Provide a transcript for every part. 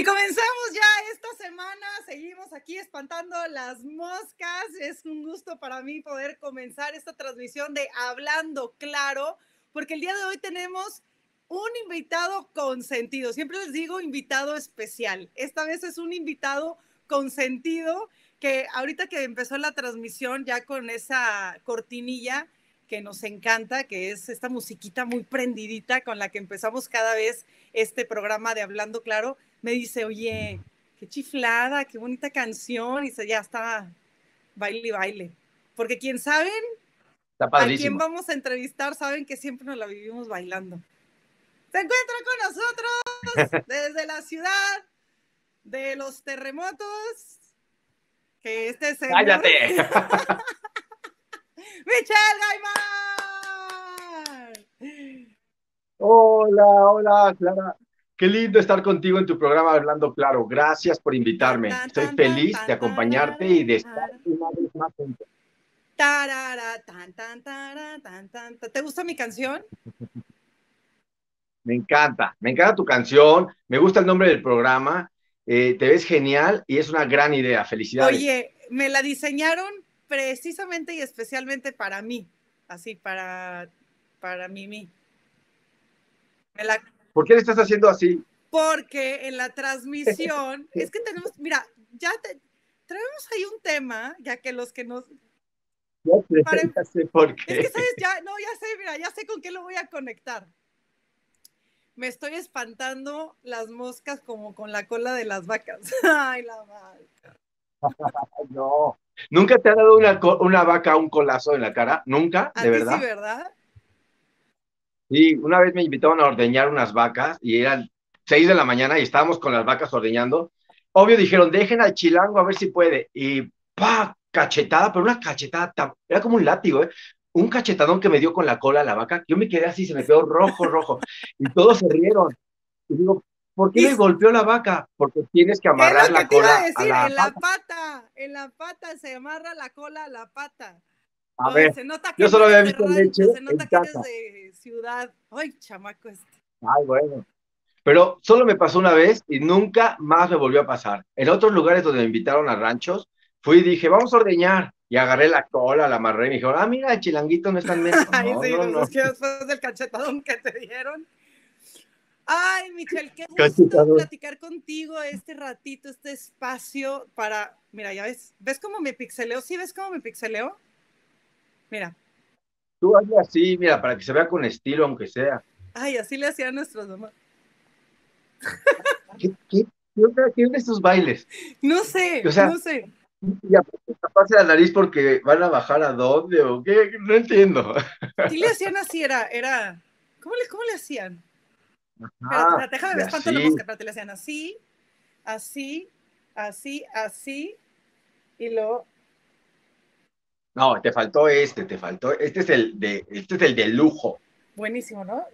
Y comenzamos ya esta semana, seguimos aquí espantando las moscas. Es un gusto para mí poder comenzar esta transmisión de Hablando Claro, porque el día de hoy tenemos un invitado consentido. Siempre les digo invitado especial. Esta vez es un invitado consentido que ahorita que empezó la transmisión ya con esa cortinilla que nos encanta, que es esta musiquita muy prendidita con la que empezamos cada vez este programa de Hablando Claro me dice, oye, qué chiflada, qué bonita canción, y se, ya está, baile y baile. Porque quien saben, a quien vamos a entrevistar, saben que siempre nos la vivimos bailando. Se encuentra con nosotros desde la ciudad de los terremotos, que este es ¡Cállate! ¡Michelle Gaimar! Hola, hola, Clara. Qué lindo estar contigo en tu programa Hablando Claro. Gracias por invitarme. Estoy feliz de acompañarte y de estar una vez más juntos. ¿Te gusta mi canción? Me encanta, me encanta tu canción, me gusta el nombre del programa, eh, te ves genial y es una gran idea. Felicidades. Oye, me la diseñaron precisamente y especialmente para mí, así, para, para mí, mí. Me la, ¿Por qué le estás haciendo así? Porque en la transmisión, es que tenemos, mira, ya traemos ahí un tema, ya que los que nos... Ya sé, ya sé por qué. Es que, ¿sabes? Ya, no, ya sé, mira, ya sé con qué lo voy a conectar. Me estoy espantando las moscas como con la cola de las vacas. Ay, la vaca. no. ¿Nunca te ha dado una, una vaca un colazo en la cara? ¿Nunca? ¿De verdad? Sí, ¿verdad? Sí, una vez me invitaron a ordeñar unas vacas y eran seis de la mañana y estábamos con las vacas ordeñando. Obvio dijeron, dejen al chilango a ver si puede. Y pa, cachetada, pero una cachetada, era como un látigo, ¿eh? Un cachetadón que me dio con la cola a la vaca. Yo me quedé así, se me quedó rojo, rojo. Y todos se rieron. Y digo, ¿por qué le golpeó la vaca? Porque tienes que amarrar la cola a, la, en la pata. En la pata se amarra la cola a la pata. A ver, yo solo había visto leche. Se nota que eres de ciudad. Ay, chamaco este. Ay, bueno. Pero solo me pasó una vez y nunca más me volvió a pasar. En otros lugares donde me invitaron a ranchos, fui y dije, vamos a ordeñar. Y agarré la cola, la amarré y me dijeron, ah, mira, el chilanguito no es tan menos. Ay, sí, no, no. Es que después del cachetadón que te dieron. Ay, Michelle, qué gusto platicar contigo este ratito, este espacio para, mira, ya ves, ¿ves cómo me pixeleo? ¿Sí ves cómo me pixeleo? Mira. Tú hazle así, mira, para que se vea con estilo, aunque sea. Ay, así le hacían nuestros mamás. ¿Qué, qué, qué onda estos bailes? No sé, no sé. Y aparte taparse la nariz porque van a bajar a dónde o qué, no entiendo. Sí le hacían así, era, era, ¿cómo le, cómo le hacían? Ajá, espérate, déjame ver cuánto la mosca, espérate, le hacían así, así, así, así, y luego no, te faltó este, te faltó. Este es el de, este es el de lujo. Buenísimo, ¿no?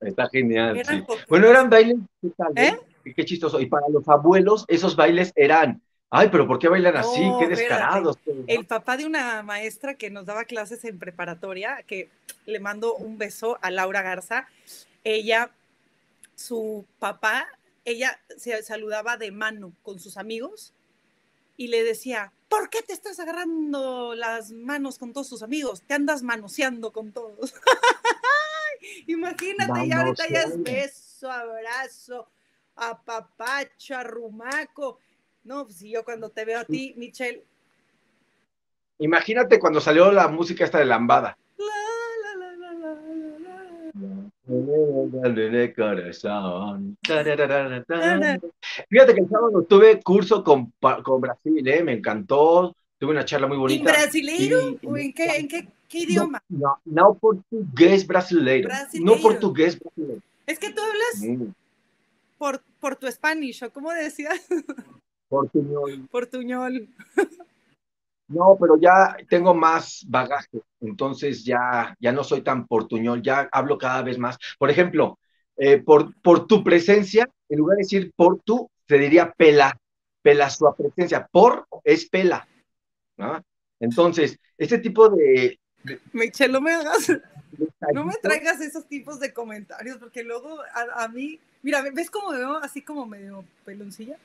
Está genial. Sí. Bueno, eran bailes, ¿qué tal? ¿Eh? Qué chistoso. Y para los abuelos, esos bailes eran, ay, pero ¿por qué bailan así? qué descarados. El papá de una maestra que nos daba clases en preparatoria, que le mando un beso a Laura Garza, ella, su papá, ella se saludaba de mano con sus amigos y le decía, ¿por qué te estás agarrando las manos con todos tus amigos? Te andas manoseando con todos. Imagínate, ya ahorita ya es beso, abrazo, apapacho, arrumaco. No, pues yo cuando te veo a ti, Michelle. Imagínate cuando salió la música esta de lambada. Fíjate que el sábado tuve curso con, con Brasil, ¿eh? me encantó, tuve una charla muy bonita. ¿En brasileiro? ¿O en qué, en qué, qué idioma? No, no, portugués brasileiro. No portugués brasileiro. Es que tú hablas mm. por, por tu Spanish, ¿o cómo decías? Portuñol. Portuñol. No, pero ya tengo más bagaje, entonces ya, ya no soy tan portuñol, ya hablo cada vez más. Por ejemplo, eh, por, por tu presencia, en lugar de decir por tu, se diría pela, pela su presencia. Por es pela. ¿no? Entonces, este tipo de, Michelle, no me hagas, no me traigas esos tipos de comentarios, porque luego a, mí, mira, ¿ves cómo me veo así como medio peloncilla?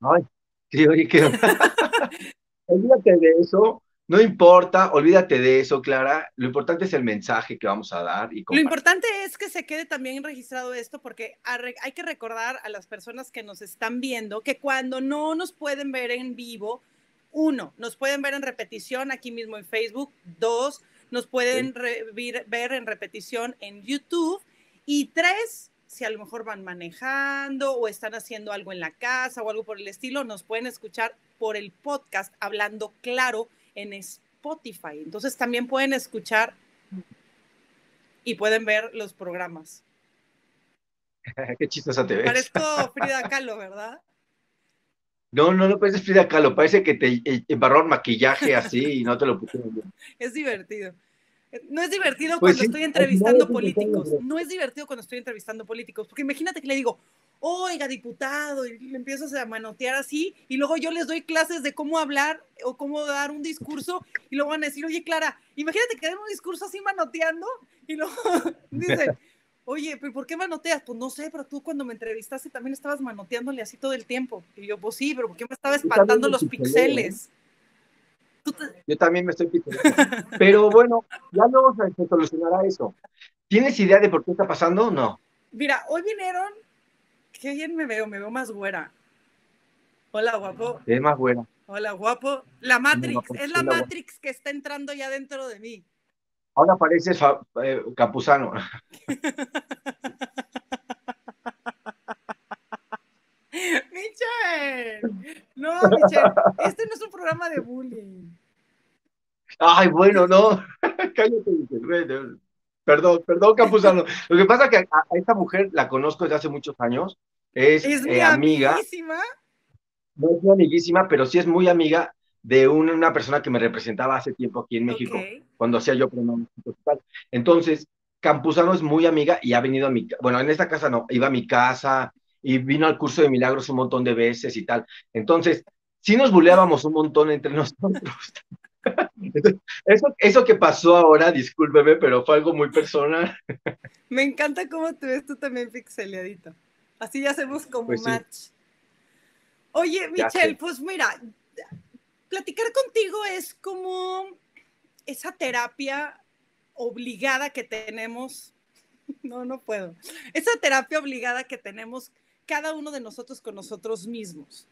Ay, sí, oye, qué... Olvídate de eso, no importa, olvídate de eso, Clara. Lo importante es el mensaje que vamos a dar. Y Lo importante es que se quede también registrado esto, porque hay que recordar a las personas que nos están viendo que cuando no nos pueden ver en vivo, uno, nos pueden ver en repetición aquí mismo en Facebook. Dos, nos pueden ver en repetición en YouTube. Y tres, si a lo mejor van manejando o están haciendo algo en la casa o algo por el estilo, nos pueden escuchar por el podcast hablando claro en Spotify. Entonces también pueden escuchar y pueden ver los programas. Qué chistosa te ves. Parezco Frida Kahlo, ¿verdad? No, no, no pareces Frida Kahlo, parece que te embarró maquillaje así y no te lo pusieron bien. Es divertido. No es divertido pues cuando estoy entrevistando políticos. No es divertido cuando estoy entrevistando políticos, porque imagínate que le digo, oiga, diputado, y le empiezo a manotear así, y luego yo les doy clases de cómo hablar o cómo dar un discurso, y luego van a decir, oye, Clara, imagínate que den un discurso así manoteando, y luego dicen, oye, ¿pero por qué manoteas? Pues no sé, pero tú cuando me entrevistaste también estabas manoteándole así todo el tiempo. Y yo, pues sí, pero ¿por qué me estaba espantando los pixeles? Yo también me estoy pixelando. Pero bueno, ya no se solucionará eso. ¿Tienes idea de por qué está pasando? No. Mira, hoy vinieron qué bien me veo, me veo más güera. Hola, guapo. Es más güera. Hola, guapo. La Matrix, es la Matrix que está entrando ya dentro de mí. Ahora pareces eh, Capuzano. Michelle, no, Michelle, este no es un programa de bullying. Ay, bueno, no. Cállate, Michelle. Perdón, perdón, Capuzano. Lo que pasa es que a, esta mujer la conozco desde hace muchos años. Es, ¿Es mi eh, amiga. Amiguísima? No es mi amiguísima, pero sí es muy amiga de una, persona que me representaba hace tiempo aquí en México, cuando hacía yo Entonces, Campuzano es muy amiga y ha venido a mi bueno, en esta casa no, iba a mi casa y vino al curso de milagros un montón de veces y tal. Entonces, sí nos buleábamos un montón entre nosotros. Eso, eso que pasó ahora, discúlpeme, pero fue algo muy personal. Me encanta cómo te ves tú también pixeleadito. Así ya hacemos como pues match. Oye, Michelle, pues mira, platicar contigo es como esa terapia obligada que tenemos. No, no puedo. Esa terapia obligada que tenemos cada uno de nosotros con nosotros mismos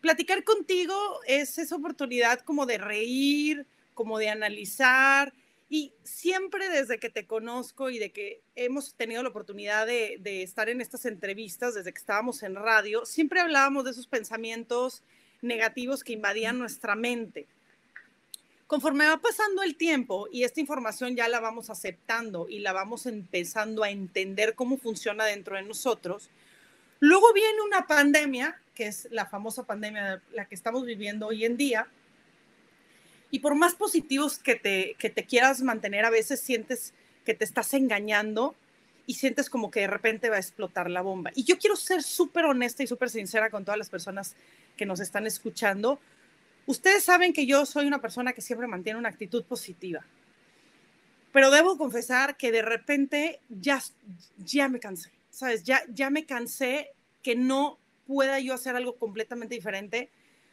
platicar contigo es esa oportunidad como de reír, como de analizar. Y siempre desde que te conozco y de que hemos tenido la oportunidad de, estar en estas entrevistas, desde que estábamos en radio, siempre hablábamos de esos pensamientos negativos que invadían nuestra mente. Conforme va pasando el tiempo y esta información ya la vamos aceptando y la vamos empezando a entender cómo funciona dentro de nosotros, luego viene una pandemia que es la famosa pandemia, la que estamos viviendo hoy en día. Y por más positivos que te, que te quieras mantener, a veces sientes que te estás engañando y sientes como que de repente va a explotar la bomba. Y yo quiero ser súper honesta y súper sincera con todas las personas que nos están escuchando. Ustedes saben que yo soy una persona que siempre mantiene una actitud positiva. Pero debo confesar que de repente ya, ya me cansé, ¿sabes? Ya, ya me cansé que no pueda yo hacer algo completamente diferente.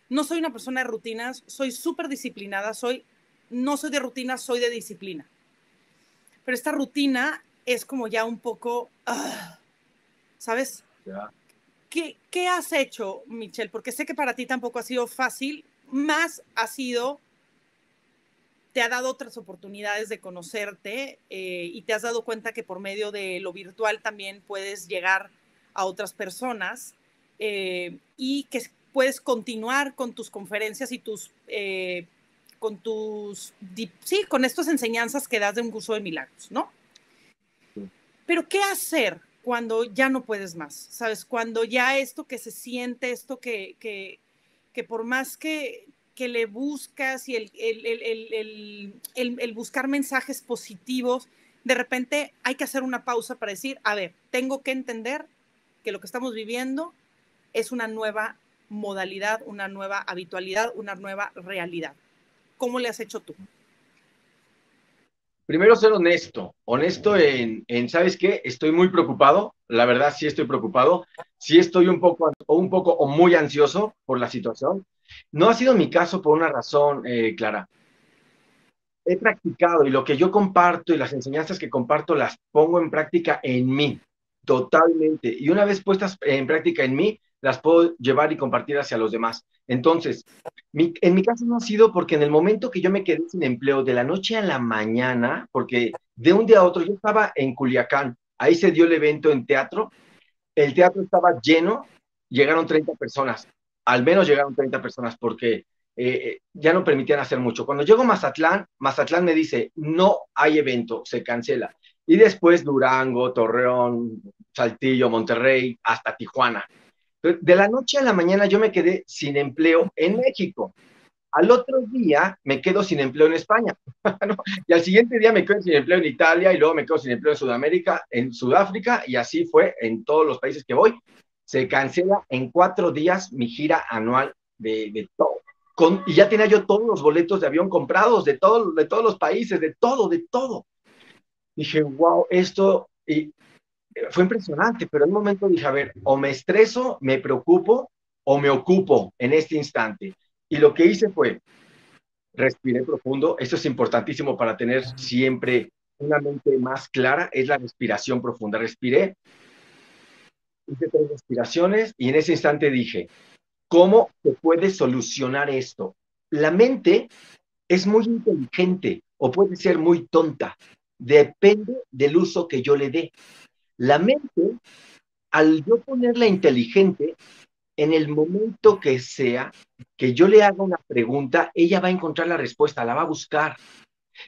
No soy una persona de rutinas, soy súper disciplinada, soy, no soy de rutinas, soy de disciplina. Pero esta rutina es como ya un poco, ah, ¿sabes? ¿Qué, ¿Qué has hecho, Michelle? Porque sé que para ti tampoco ha sido fácil, más ha sido te ha dado otras oportunidades de conocerte eh, y te has dado cuenta que por medio de lo virtual también puedes llegar a otras personas eh, y que puedes continuar con tus conferencias y tus, eh, con tus, sí, con estas enseñanzas que das de un curso de milagros, ¿no? Pero ¿qué hacer cuando ya no puedes más? ¿Sabes? Cuando ya esto que se siente, esto que, que, que por más que, que le buscas y el, el, el, el, buscar mensajes positivos, de repente hay que hacer una pausa para decir, a ver, tengo que entender que lo que estamos viviendo es una nueva modalidad, una nueva habitualidad, una nueva realidad. ¿Cómo le has hecho tú? Primero ser honesto, honesto en, ¿sabes qué? Estoy muy preocupado, la verdad sí estoy preocupado, sí estoy un poco o un poco o muy ansioso por la situación. No ha sido mi caso por una razón eh, clara. He practicado y lo que yo comparto y las enseñanzas que comparto las pongo en práctica en mí, totalmente. Y una vez puestas en práctica en mí, las puedo llevar y compartir hacia los demás. Entonces, en mi caso no ha sido porque en el momento que yo me quedé sin empleo, de la noche a la mañana, porque de un día a otro, yo estaba en Culiacán, ahí se dio el evento en teatro, el teatro estaba lleno, llegaron 30 personas, al menos llegaron 30 personas porque eh, ya no permitían hacer mucho. Cuando llego a Mazatlán, Mazatlán me dice, no hay evento, se cancela. Y después Durango, Torreón, Saltillo, Monterrey, hasta Tijuana. De la noche a la mañana yo me quedé sin empleo en México. Al otro día me quedo sin empleo en España. Y al siguiente día me quedo sin empleo en Italia y luego me quedo sin empleo en Sudamérica, en Sudáfrica y así fue en todos los países que voy. Se cancela en cuatro días mi gira anual de, todo. Y ya tenía yo todos los boletos de avión comprados de, todo, de todos los países, de todo, de todo. Dije, wow, esto, fue impresionante, pero en un momento dije, a ver, o me estreso, me preocupo o me ocupo en este instante. Y lo que hice fue, respiré profundo, esto es importantísimo para tener siempre una mente más clara, es la respiración profunda. Respiré, hice tres respiraciones y en ese instante dije, ¿cómo se puede solucionar esto? La mente es muy inteligente o puede ser muy tonta, depende del uso que yo le dé. La mente, al yo ponerla inteligente, en el momento que sea que yo le haga una pregunta, ella va a encontrar la respuesta, la va a buscar.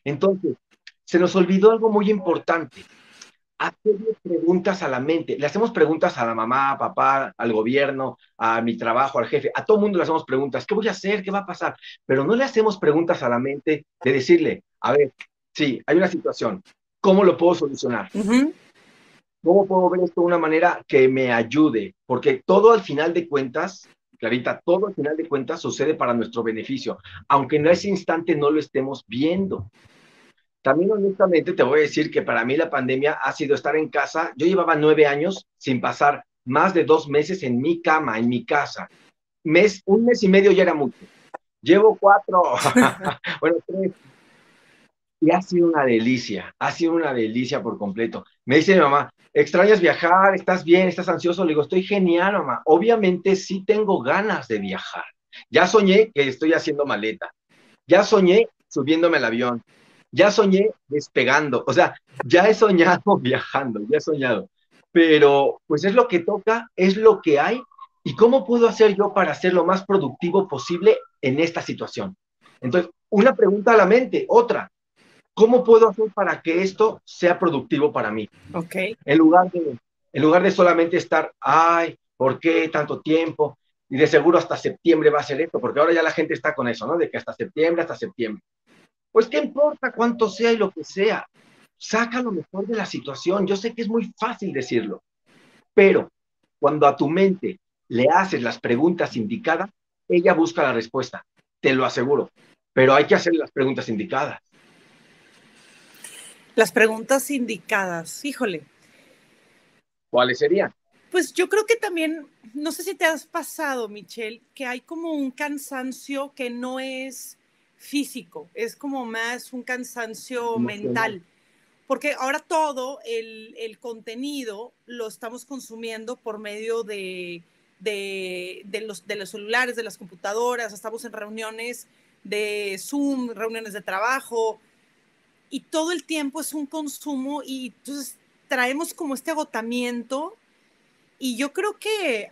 Entonces, se nos olvidó algo muy importante. Hacerle preguntas a la mente. Le hacemos preguntas a la mamá, papá, al gobierno, a mi trabajo, al jefe. A todo mundo le hacemos preguntas. ¿Qué voy a hacer? ¿Qué va a pasar? Pero no le hacemos preguntas a la mente de decirle, a ver, sí, hay una situación. ¿Cómo lo puedo solucionar? ¿Cómo puedo ver esto de una manera que me ayude? Porque todo al final de cuentas, Clarita, todo al final de cuentas sucede para nuestro beneficio, aunque en ese instante no lo estemos viendo. También honestamente te voy a decir que para mí la pandemia ha sido estar en casa. Yo llevaba nueve años sin pasar más de dos meses en mi cama, en mi casa. Mes, un mes y medio ya era mucho. Llevo cuatro, bueno, tres, y ha sido una delicia, ha sido una delicia por completo. Me dice mi mamá, ¿extrañas viajar? ¿Estás bien? ¿Estás ansioso? Le digo, estoy genial, mamá. Obviamente sí tengo ganas de viajar. Ya soñé que estoy haciendo maleta. Ya soñé subiéndome al avión. Ya soñé despegando. O sea, ya he soñado viajando, ya he soñado. Pero pues es lo que toca, es lo que hay. ¿Y cómo puedo hacer yo para ser lo más productivo posible en esta situación? Entonces, una pregunta a la mente, otra, ¿Cómo puedo hacer para que esto sea productivo para mí? Ok. En lugar de, en lugar de solamente estar, ay, ¿por qué tanto tiempo? Y de seguro hasta septiembre va a ser esto, porque ahora ya la gente está con eso, ¿no? De que hasta septiembre, hasta septiembre. Pues qué importa cuánto sea y lo que sea. Saca lo mejor de la situación. Yo sé que es muy fácil decirlo, pero cuando a tu mente le haces las preguntas indicadas, ella busca la respuesta, te lo aseguro. Pero hay que hacer las preguntas indicadas. Las preguntas indicadas, híjole. ¿Cuáles serían? Pues yo creo que también, no sé si te has pasado, Michelle, que hay como un cansancio que no es físico, es como más un cansancio mental, porque ahora todo el, contenido lo estamos consumiendo por medio de, de, los, de los celulares, de las computadoras, estamos en reuniones de Zoom, reuniones de trabajo, y todo el tiempo es un consumo y entonces traemos como este agotamiento y yo creo que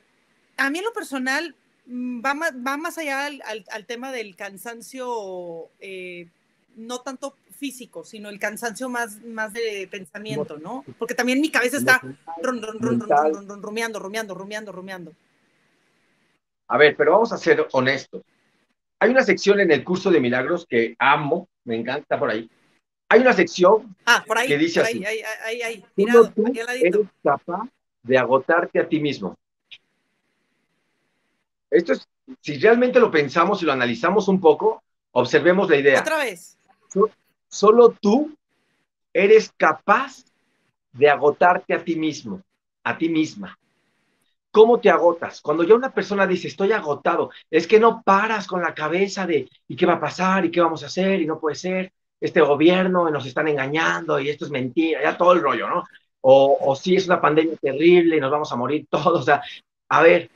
a mí en lo personal mm, va más, va más allá al, tema del cansancio, eh, no tanto físico, sino el cansancio más, más de pensamiento, ¿no? Porque también mi cabeza está rumiando, rumiando, rumiando, rumiando. A ver, pero vamos a ser honestos. Hay una sección en el curso de milagros que amo, me encanta por ahí, hay una sección ah, por ahí, que dice por ahí, ahí, ahí, ahí, Mirado, tú eres capaz de agotarte a ti mismo. Esto es, si realmente lo pensamos y lo analizamos un poco, observemos la idea. Otra vez. Solo tú eres capaz de agotarte a ti mismo, a ti misma. ¿Cómo te agotas? Cuando ya una persona dice, estoy agotado, es que no paras con la cabeza de, ¿y qué va a pasar? ¿Y qué vamos a hacer? Y no puede ser. Este gobierno nos están engañando y esto es mentira, ya todo el rollo, ¿no? O, o sí es una pandemia terrible y nos vamos a morir todos. O sea, a ver,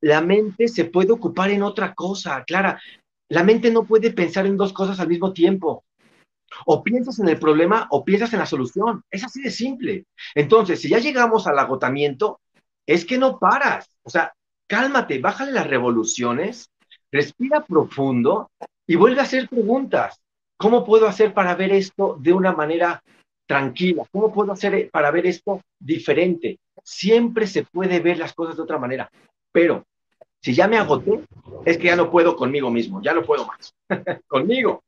la mente se puede ocupar en otra cosa, Clara. La mente no puede pensar en dos cosas al mismo tiempo. O piensas en el problema o piensas en la solución. Es así de simple. Entonces, si ya llegamos al agotamiento, es que no paras. O sea, cálmate, bájale las revoluciones, respira profundo y vuelve a hacer preguntas. ¿Cómo puedo hacer para ver esto de una manera tranquila? ¿Cómo puedo hacer para ver esto diferente? Siempre se puede ver las cosas de otra manera, pero si ya me agoté, es que ya no puedo conmigo mismo, ya no puedo más. conmigo.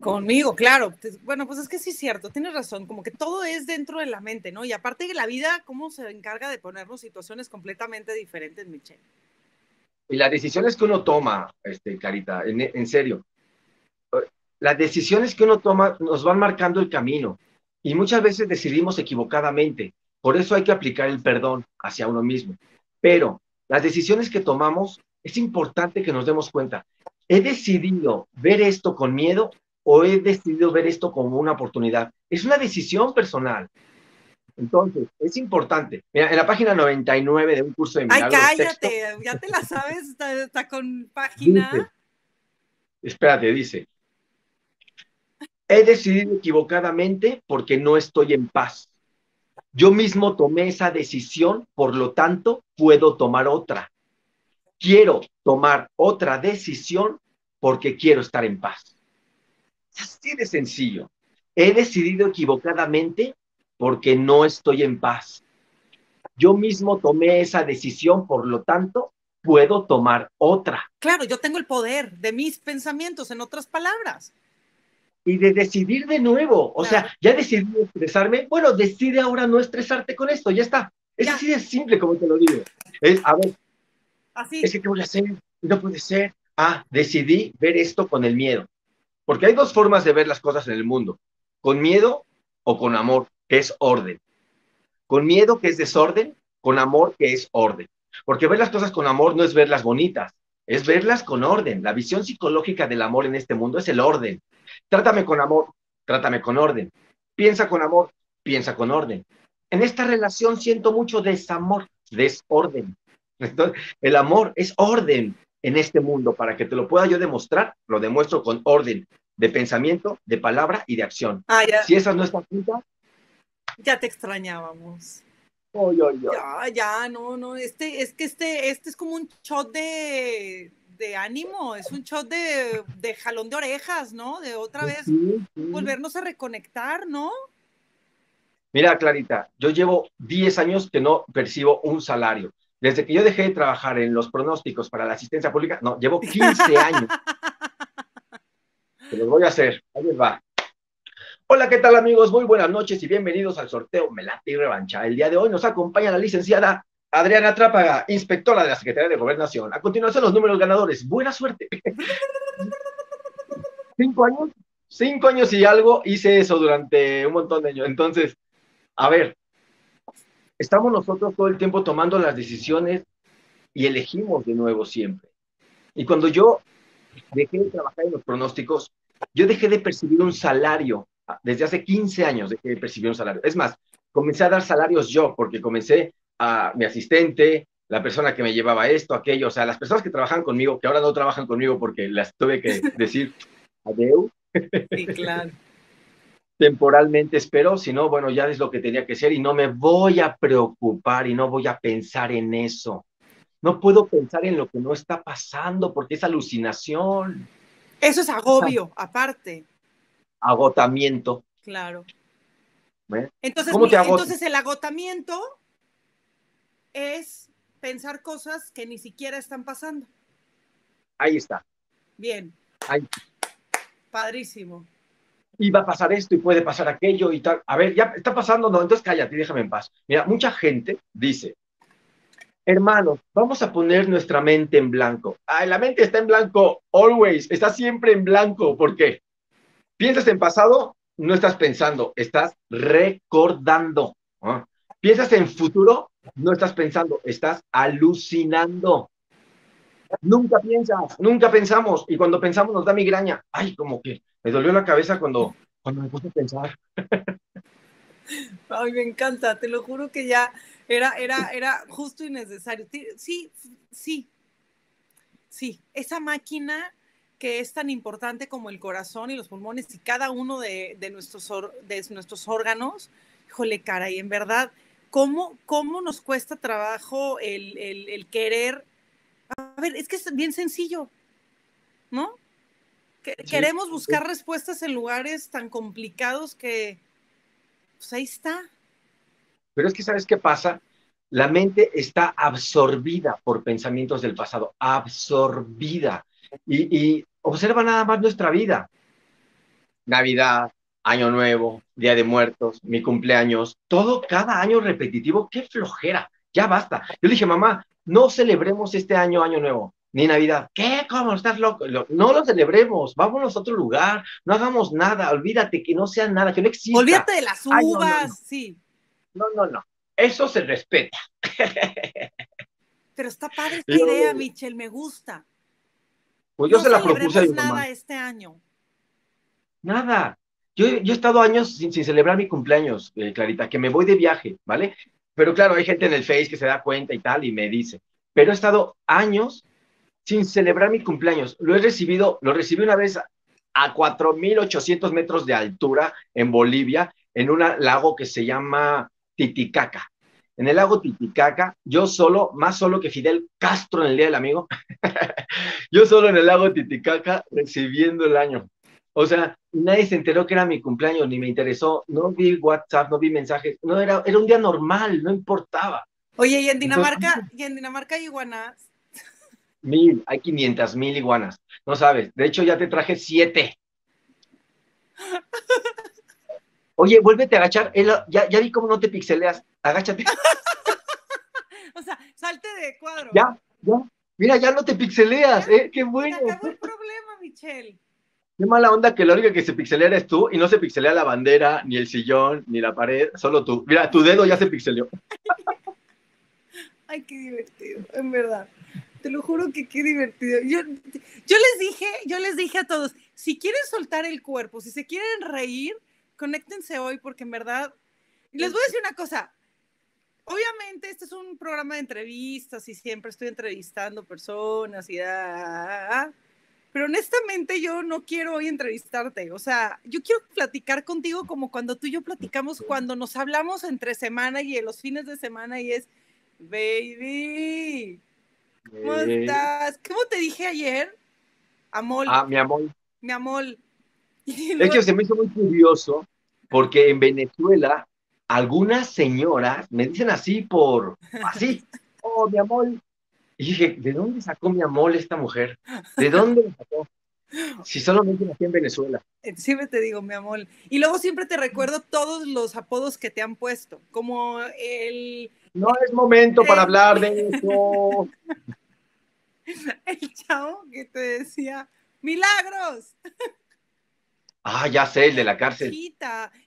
Conmigo, claro. Bueno, pues es que sí es cierto, tienes razón, como que todo es dentro de la mente, ¿no? Y aparte de la vida, ¿cómo se encarga de ponernos situaciones completamente diferentes, Michelle? Y las decisiones que uno toma, este, Carita, en, en serio, las decisiones que uno toma nos van marcando el camino y muchas veces decidimos equivocadamente. Por eso hay que aplicar el perdón hacia uno mismo. Pero las decisiones que tomamos, es importante que nos demos cuenta. ¿He decidido ver esto con miedo o he decidido ver esto como una oportunidad? Es una decisión personal. Entonces, es importante. Mira, en la página 99 de un curso de milagros. Ay, cállate, ya te la sabes, está, con página. espérate, dice. He decidido equivocadamente porque no estoy en paz. Yo mismo tomé esa decisión, por lo tanto, puedo tomar otra. Quiero tomar otra decisión porque quiero estar en paz. Así de sencillo. He decidido equivocadamente porque no estoy en paz. Yo mismo tomé esa decisión, por lo tanto, puedo tomar otra. Claro, yo tengo el poder de mis pensamientos, en otras palabras y de decidir de nuevo. O sea, ya decidí estresarme, bueno, decide ahora no estresarte con esto, ya está. Es así de simple como te lo digo. Es, a ver, así. es que ¿qué voy a hacer? No puede ser. Ah, decidí ver esto con el miedo. Porque hay dos formas de ver las cosas en el mundo, con miedo o con amor, que es orden. Con miedo, que es desorden, con amor, que es orden. Porque ver las cosas con amor no es verlas bonitas, es verlas con orden. La visión psicológica del amor en este mundo es el orden. Trátame con amor, trátame con orden. Piensa con amor, piensa con orden. En esta relación siento mucho desamor, desorden. Entonces, el amor es orden en este mundo. Para que te lo pueda yo demostrar, lo demuestro con orden de pensamiento, de palabra y de acción. Ah, si esa no está junta. Ya te extrañábamos. Ya, ya, no, no, este, es que este, este es como un shot de, de ánimo, es un shot de, de, jalón de orejas, ¿no? De otra vez volvernos a reconectar, ¿no? Mira, Clarita, yo llevo 10 años que no percibo un salario. Desde que yo dejé de trabajar en los pronósticos para la asistencia pública, no, llevo 15 años. Te los voy a hacer. Ahí les va. Hola, ¿qué tal amigos? Muy buenas noches y bienvenidos al sorteo Melate y Revancha. El día de hoy nos acompaña la licenciada Adriana Trápaga, inspectora de la Secretaría de Gobernación. A continuación, los números ganadores. Buena suerte. cinco años, cinco años y algo hice eso durante un montón de años. Entonces, a ver, estamos nosotros todo el tiempo tomando las decisiones y elegimos de nuevo siempre. Y cuando yo dejé de trabajar en los pronósticos, yo dejé de percibir un salario desde hace 15 años de que percibí un salario. Es más, comencé a dar salarios yo, porque comencé a mi asistente, la persona que me llevaba esto, aquello, o sea, las personas que trabajan conmigo, que ahora no trabajan conmigo porque las tuve que decir adeu. Sí, claro. Temporalmente espero, si no, bueno, ya es lo que tenía que ser y no me voy a preocupar y no voy a pensar en eso. No puedo pensar en lo que no está pasando porque es alucinación. Eso es agobio, aparte agotamiento. Claro. Entonces, entonces el agotamiento es pensar cosas que ni siquiera están pasando. Ahí está. Bien. Ahí. Padrísimo. Y va a pasar esto y puede pasar aquello y tal. A ver, ya está pasando, no, entonces cállate, déjame en paz. Mira, mucha gente dice, hermanos, vamos a poner nuestra mente en blanco. Ay, la mente está en blanco always, está siempre en blanco. ¿Por qué? Piensas en pasado, no estás pensando, estás recordando. ¿ah? Piensas en futuro, no estás pensando, estás alucinando. Nunca piensas, nunca pensamos. Y cuando pensamos nos da migraña. Ay, como que me dolió la cabeza cuando, cuando me puse a pensar. Ay, me encanta, te lo juro que ya era, era, era justo y necesario. Sí, sí, sí, esa máquina que es tan importante como el corazón y los pulmones y cada uno de, nuestros, de nuestros órganos, híjole, cara, y en verdad, ¿cómo, cómo nos cuesta trabajo el, el querer? A ver, es que es bien sencillo, ¿no? Queremos buscar respuestas en lugares tan complicados que, pues ahí está. Pero es que, ¿sabes qué pasa? La mente está absorbida por pensamientos del pasado, absorbida. Y, observa nada más nuestra vida. Navidad, Año Nuevo, Día de Muertos, mi cumpleaños, todo cada año repetitivo, qué flojera, ya basta. Yo le dije, mamá, no celebremos este año Año Nuevo ni Navidad. ¿Qué? ¿Cómo? ¿Estás loco? No lo celebremos, vámonos a otro lugar, no hagamos nada, olvídate que no sea nada, que no exista. Olvídate de las uvas, sí. No, no, no, eso se respeta. Pero está padre esta idea, Michelle, me gusta. Pues yo se la propuse a mi nada este año. Nada. Yo, he estado años sin, celebrar mi cumpleaños, eh, Clarita, que me voy de viaje, ¿vale? Pero claro, hay gente en el Face que se da cuenta y tal y me dice, pero he estado años sin celebrar mi cumpleaños. Lo he recibido, lo recibí una vez a 4.800 metros de altura en Bolivia, en un lago que se llama Titicaca. En el lago Titicaca, yo solo, más solo que Fidel Castro en el Día del Amigo, yo solo en el lago Titicaca recibiendo el año. O sea, nadie se enteró que era mi cumpleaños, ni me interesó, no vi WhatsApp, no vi mensajes, no era, era un día normal, no importaba. Oye, ¿y en Dinamarca, ¿y en Dinamarca hay iguanas? Mil, hay 500 mil iguanas. No sabes. De hecho, ya te traje siete. Oye, vuélvete a agachar. Ya, ya vi cómo no te pixeleas. Agáchate. o sea, salte de cuadro. Ya, ya. Mira, ya no te pixeleas, ¿eh? Qué bueno. Se acabó el problema, Michelle. Qué mala onda que la única que se pixelea eres tú y no se pixelea la bandera, ni el sillón, ni la pared, solo tú. Mira, tu dedo ya se pixeleó. Ay, qué divertido, en verdad. Te lo juro que qué divertido. Yo, yo les dije, yo les dije a todos, si quieren soltar el cuerpo, si se quieren reír, conéctense hoy porque en verdad, les voy a decir una cosa. Obviamente este es un programa de entrevistas y siempre estoy entrevistando personas y da, pero honestamente yo no quiero hoy entrevistarte, o sea, yo quiero platicar contigo como cuando tú y yo platicamos cuando nos hablamos entre semana y en los fines de semana y es, baby, ¿Cómo estás? ¿Cómo te dije ayer? Amol. Ah, mi amor. Mi amor. Es que se me hizo muy curioso porque en Venezuela algunas señoras me dicen así por, así, oh, mi amor. Y dije, ¿de dónde sacó mi amor esta mujer? ¿De dónde la sacó? Si solamente nací en Venezuela. Eh, siempre te digo, mi amor. Y luego siempre te recuerdo todos los apodos que te han puesto, como el... No es momento para hablar de eso. El chavo que te decía, milagros. Ah, ya sé, el de la cárcel.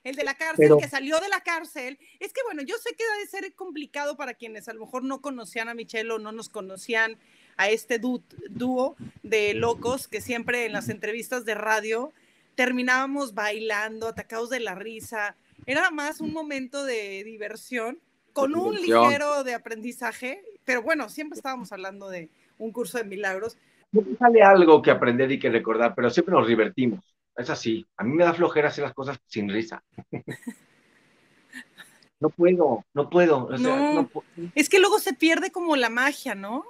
El de la cárcel, que salió de la cárcel. Es que bueno, yo sé que debe ser complicado para quienes a lo mejor no conocían a Michelle o no nos conocían a este dúo de locos que siempre en las entrevistas de radio terminábamos bailando, atacados de la risa. Era más un momento de diversión con un ligero de aprendizaje, pero bueno, siempre estábamos hablando de un curso de milagros. No sale algo que aprender y que recordar, pero siempre nos divertimos. Es así. A mí me da flojera hacer las cosas sin risa. no puedo, no puedo. no, es que luego se pierde como la magia, ¿no?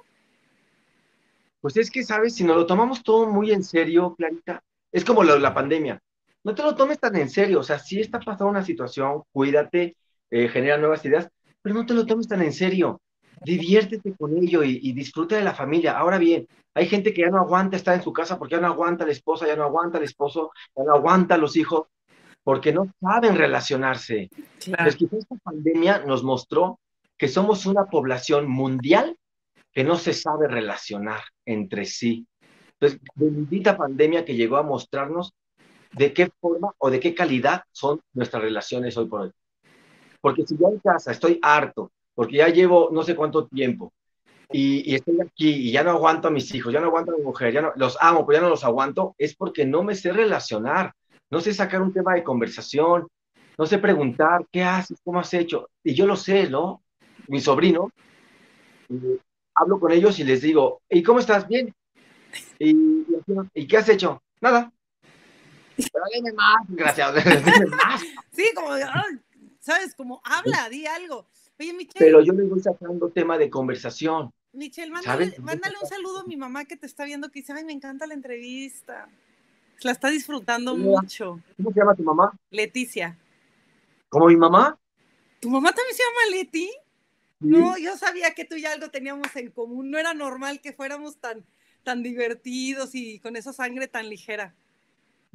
Pues es que, ¿sabes? Si nos lo tomamos todo muy en serio, Clarita, es como lo, la pandemia. No te lo tomes tan en serio. O sea, si está pasando una situación, cuídate, eh, genera nuevas ideas, pero no te lo tomes tan en serio. Diviértete con ello y, disfruta de la familia. Ahora bien, hay gente que ya no aguanta estar en su casa porque ya no aguanta la esposa, ya no aguanta el esposo, ya no aguanta los hijos, porque no saben relacionarse. Claro. Es esta pandemia nos mostró que somos una población mundial que no se sabe relacionar entre sí. Entonces, bendita pandemia que llegó a mostrarnos de qué forma o de qué calidad son nuestras relaciones hoy por hoy. Porque si ya en casa estoy harto, porque ya llevo no sé cuánto tiempo y, estoy aquí y ya no aguanto a mis hijos, ya no aguanto a mi mujer, ya no los amo, pero ya no los aguanto, es porque no me sé relacionar, no sé sacar un tema de conversación, no sé preguntar qué haces, cómo has hecho. Y yo lo sé, ¿no? Mi sobrino, hablo con ellos y les digo, ¿y cómo estás? Bien. ¿Y, y qué has hecho? Nada. Pero dime más, gracias. Sí, como, ¿sabes? Como habla, di algo. Oye, Michelle. Pero yo le voy sacando tema de conversación. Michelle, mándale, mándale, un saludo a mi mamá que te está viendo, que dice, ay, me encanta la entrevista. La está disfrutando mucho. ¿Cómo se llama tu mamá? Leticia. ¿Como mi mamá? ¿Tu mamá también se llama Leti? No, yo sabía que tú y algo teníamos en común. No era normal que fuéramos tan, tan divertidos y con esa sangre tan ligera.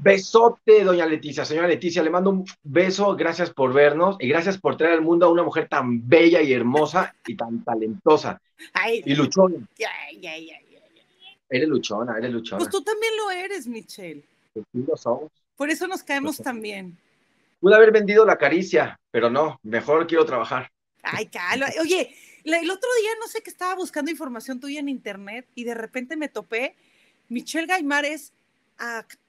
Besote, doña Leticia. Señora Leticia, le mando un beso. Gracias por vernos y gracias por traer al mundo a una mujer tan bella y hermosa y tan talentosa. y luchona. Eres luchona, eres luchona. Pues tú también lo eres, Michelle. Pues sí, lo somos. Por eso nos caemos pues tan bien. Pude haber vendido la caricia, pero no, mejor quiero trabajar. Ay, calo. Oye, el otro día no sé qué estaba buscando información tuya en internet y de repente me topé. Michelle Gaimar es actor,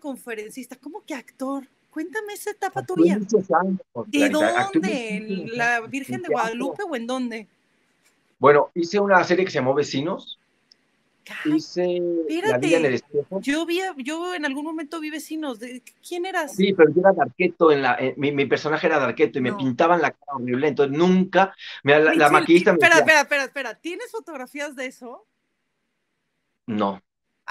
conferencista. ¿Cómo que actor? Cuéntame esa etapa tuya. ¿De dónde? ¿En la Virgen de Guadalupe o en dónde? Bueno, hice una serie que se llamó Vecinos, hice La vida en el espejo. Yo, vi, yo en algún momento vi vecinos. ¿De, ¿Quién eras? Sí, pero yo era Darqueto, en la, mi, mi, personaje era Darqueto y me pintaban la cara horrible, entonces nunca, me, la, la maquillista me Espera, espera, espera, espera, ¿tienes fotografías de eso? No,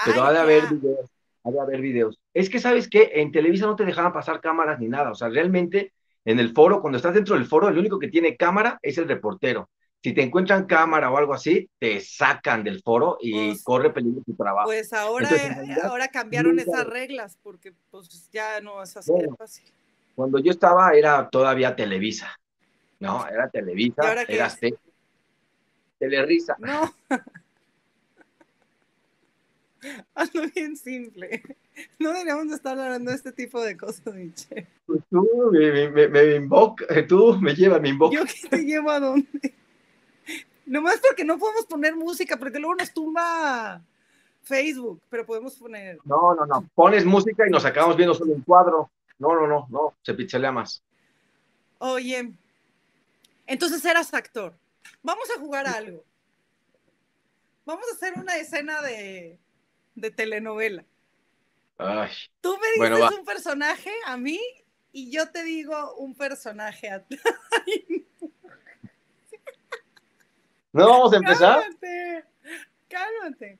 pero ha de haber videos, ha de haber videos. Es que, ¿sabes qué? En Televisa no te dejaban pasar cámaras ni nada, o sea, realmente en el foro, cuando estás dentro del foro, el único que tiene cámara es el reportero si te encuentran cámara o algo así, te sacan del foro y pues corre peligro tu trabajo. Pues ahora, ahora cambiaron esas reglas porque pues ya no es así fácil. Cuando yo estaba era todavía Televisa, ¿no? Era Televisa, era Te Telerisa. No. Hazlo bien simple. No deberíamos estar hablando de este tipo de cosas, Michelle. Pues tú me, me, me, invoca, tú me llevas, me invoca. ¿Yo que te llevo a dónde? Nomás porque no podemos poner música, porque luego nos tumba Facebook, pero podemos poner. No, no, no. Pones música y nos acabamos viendo solo un cuadro. No, no, no, no. Se pixelea más. Oye, entonces eras actor. Vamos a jugar algo. Vamos a hacer una escena de, de telenovela. Ay, Tú me dices un personaje a mí y yo te digo un personaje a ti. ¿No vamos a empezar? Cálmate, cálmate.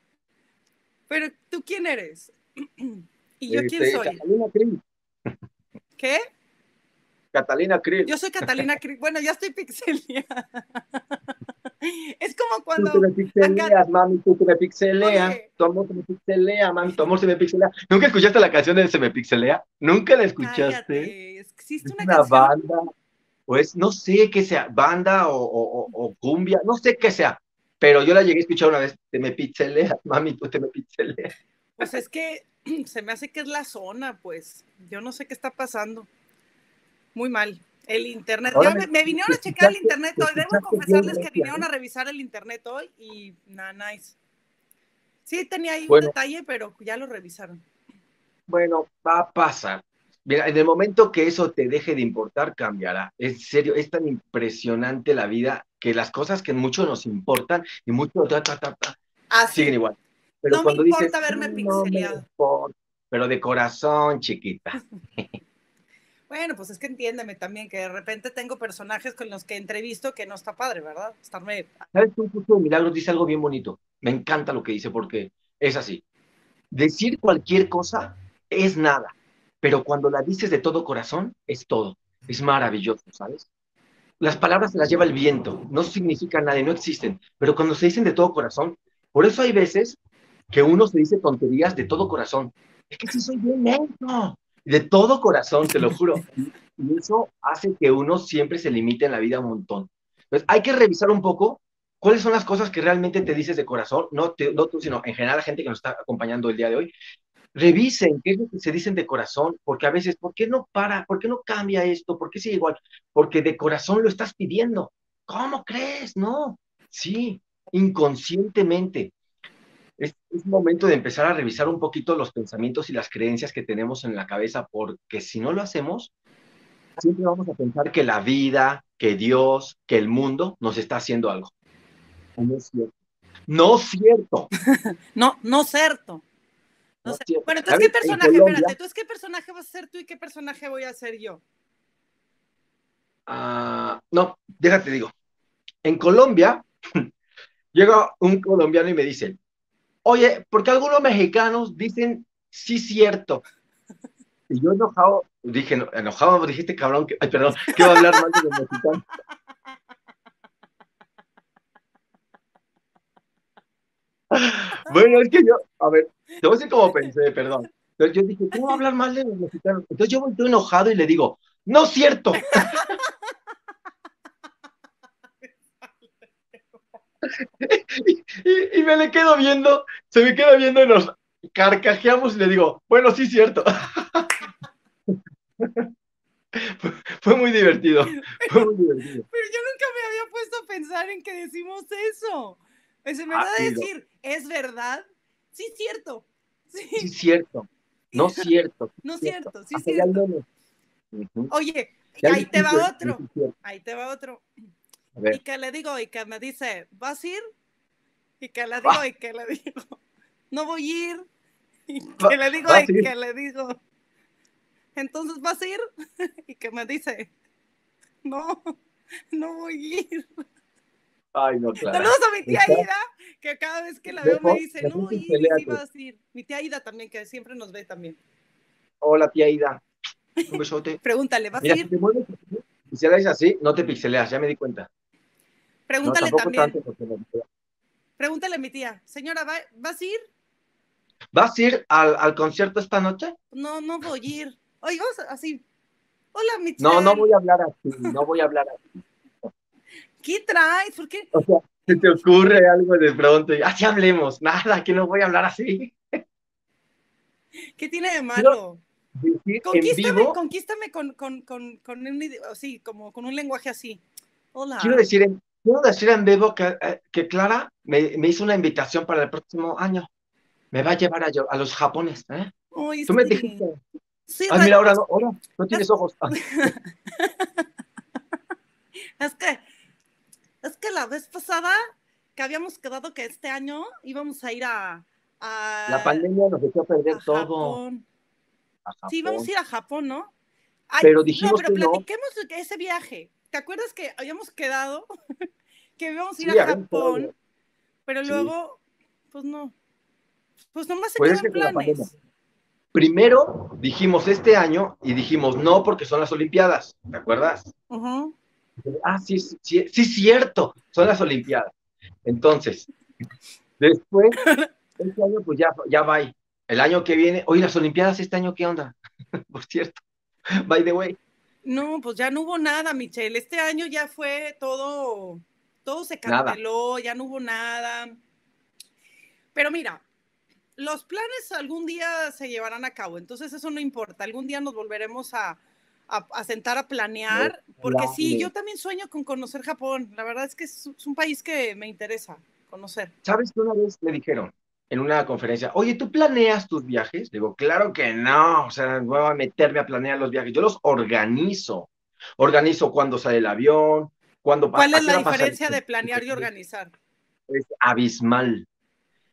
Pero tú quién eres? ¿Y yo quién este, soy? Catalina Krill. ¿Qué? Catalina Krill. Yo soy Catalina Krill. Bueno, ya estoy pixelada. Es como cuando. Tú te me pixeleas, mami, tú te me pixeleas. Tu amor se me pixelea, mami, tu amor se me pixelea. ¿Nunca escuchaste la canción de Se me pixelea? ¿Nunca la escuchaste? Existe una, una canción. banda pues no sé qué sea, banda o, cumbia, no sé qué sea, pero yo la llegué a escuchar una vez, te me pixeleas, mami, tú te me pixeleas. Pues es que se me hace que es la zona, pues, yo no sé qué está pasando. Muy mal. El internet. me, vinieron a checar el internet hoy. Debo confesarles que vinieron a revisar el internet hoy y nada, nice. Sí, tenía ahí un detalle, pero ya lo revisaron. Bueno, va a pasar. Mira, en el momento que eso te deje de importar, cambiará. En serio, es tan impresionante la vida que las cosas que mucho nos importan y mucho ta, ta, ta, ah, siguen igual. Pero no cuando me importa verme pixeleado. pero de corazón, chiquita. bueno, pues es que entiéndeme también que de repente tengo personajes con los que entrevisto que no está padre, ¿verdad? Estarme... ¿Sabes? Un curso de milagros dice algo bien bonito. Me encanta lo que dice porque es así. Decir cualquier cosa es nada pero cuando la dices de todo corazón, es todo. Es maravilloso, ¿sabes? Las palabras se las lleva el viento, no significan nada, no existen, pero cuando se dicen de todo corazón, por eso hay veces que uno se dice tonterías de todo corazón. Es que sí soy bien lento, de todo corazón, te lo juro. Y eso hace que uno siempre se limite en la vida un montón. Entonces, hay que revisar un poco cuáles son las cosas que realmente te dices de corazón, no, no tú, sino en general la gente que nos está acompañando el día de hoy, revisen qué es lo que se dicen de corazón, porque a veces, ¿por qué no para? ¿Por qué no cambia esto? ¿Por qué sigue igual? Porque de corazón lo estás pidiendo. ¿Cómo crees? No, sí, inconscientemente. Es, es momento de empezar a revisar un poquito los pensamientos y las creencias que tenemos en la cabeza, porque si no lo hacemos, siempre vamos a pensar que la vida, que Dios, que el mundo nos está haciendo algo. No es cierto. No es cierto. no, no cierto. No no cierto. Bueno, entonces, ¿qué personaje? Colombia, espérate, entonces, ¿qué personaje vas a ser tú y qué personaje voy a ser yo? Uh, no, déjate, digo. En Colombia, llega un colombiano y me dice, oye, porque algunos mexicanos dicen sí cierto. Y yo enojado, dije, enojado, dijiste cabrón, que, ay, perdón, que iba a hablar mal de los mexicanos. Bueno, es que yo, a ver, te voy a decir cómo pensé, perdón. Yo dije, ¿cómo hablar mal de los mexicanos? Entonces yo voy enojado y le digo, no es cierto. y, y, me le quedo viendo, se me queda viendo y nos carcajeamos y le digo, bueno, sí cierto. fue, fue, muy divertido, fue muy divertido. Pero yo nunca me había puesto a pensar en que decimos eso. Es en verdad ah, decir, ¿es verdad? Sí, cierto. Sí, sí cierto. No cierto. no cierto, sí, cierto. Oye, ahí te va otro. Ahí te va otro. Y que le digo, y que me dice, ¿vas a ir? Y que le digo, ah. y que le digo, no voy a ir. Y que le digo, y que le digo, entonces vas a ir. Y que me dice, no, no voy a ir. Ay, no, claro. Saludos a mi tía Ida, que cada vez que la veo me dice, no, y sí vas a ir. Mi tía Ida también, que siempre nos ve también. Hola, tía Ida. Un besote. Pregúntale, ¿vas a ir? Si pixelas así, no te pixeleas, ya me di cuenta. Pregúntale también. Pregúntale a mi tía, señora, ¿vas a ir? ¿Vas a ir al, al concierto esta noche? No, no voy a ir. Oye, así. Hola, mi tía. No, no voy a hablar así, no voy a hablar así. ¿Qué traes? ¿Por qué? O sea, se te ocurre algo de pronto y así hablemos. Nada, que no voy a hablar así. ¿Qué tiene de malo? conquístame, conquístame con, con, con, con, un, así, como con un lenguaje así. Hola. Quiero decir en, quiero decir en vivo que, eh, que Clara me, me, hizo una invitación para el próximo año. Me va a llevar a, a los japones. ¿eh? Tú me dijiste. Sí, Ay, mira, ahora no, ahora no tienes ojos. es que es que la vez pasada que habíamos quedado que este año íbamos a ir a. la pandemia nos dejó perder todo. Sí, íbamos a ir a Japón, ¿no? pero dijimos no, pero platiquemos de ese viaje. ¿Te acuerdas que habíamos quedado que íbamos a ir a Japón? Pero luego, pues no. Pues nomás se pues quedan planes. Primero dijimos este año y dijimos no porque son las Olimpiadas, ¿te acuerdas? Ajá. Ah, sí, sí, sí, cierto, son las Olimpiadas. Entonces, después, este año pues ya, ya va. El año que viene, oye, las Olimpiadas este año, ¿qué onda? Por cierto, by the way. No, pues ya no hubo nada, Michelle. Este año ya fue todo, todo se canceló, ya no hubo nada. Pero mira, los planes algún día se llevarán a cabo, entonces eso no importa. Algún día nos volveremos a, a, sentar a planear, porque sí, yo también sueño con conocer Japón. La verdad es que es, un país que me interesa conocer. ¿Sabes que una vez me dijeron en una conferencia, oye, ¿tú planeas tus viajes? Digo, claro que no, o sea, voy a meterme a planear los viajes. Yo los organizo. Organizo cuándo sale el avión, cuándo ¿Cuál es la diferencia de planear y organizar? Es abismal.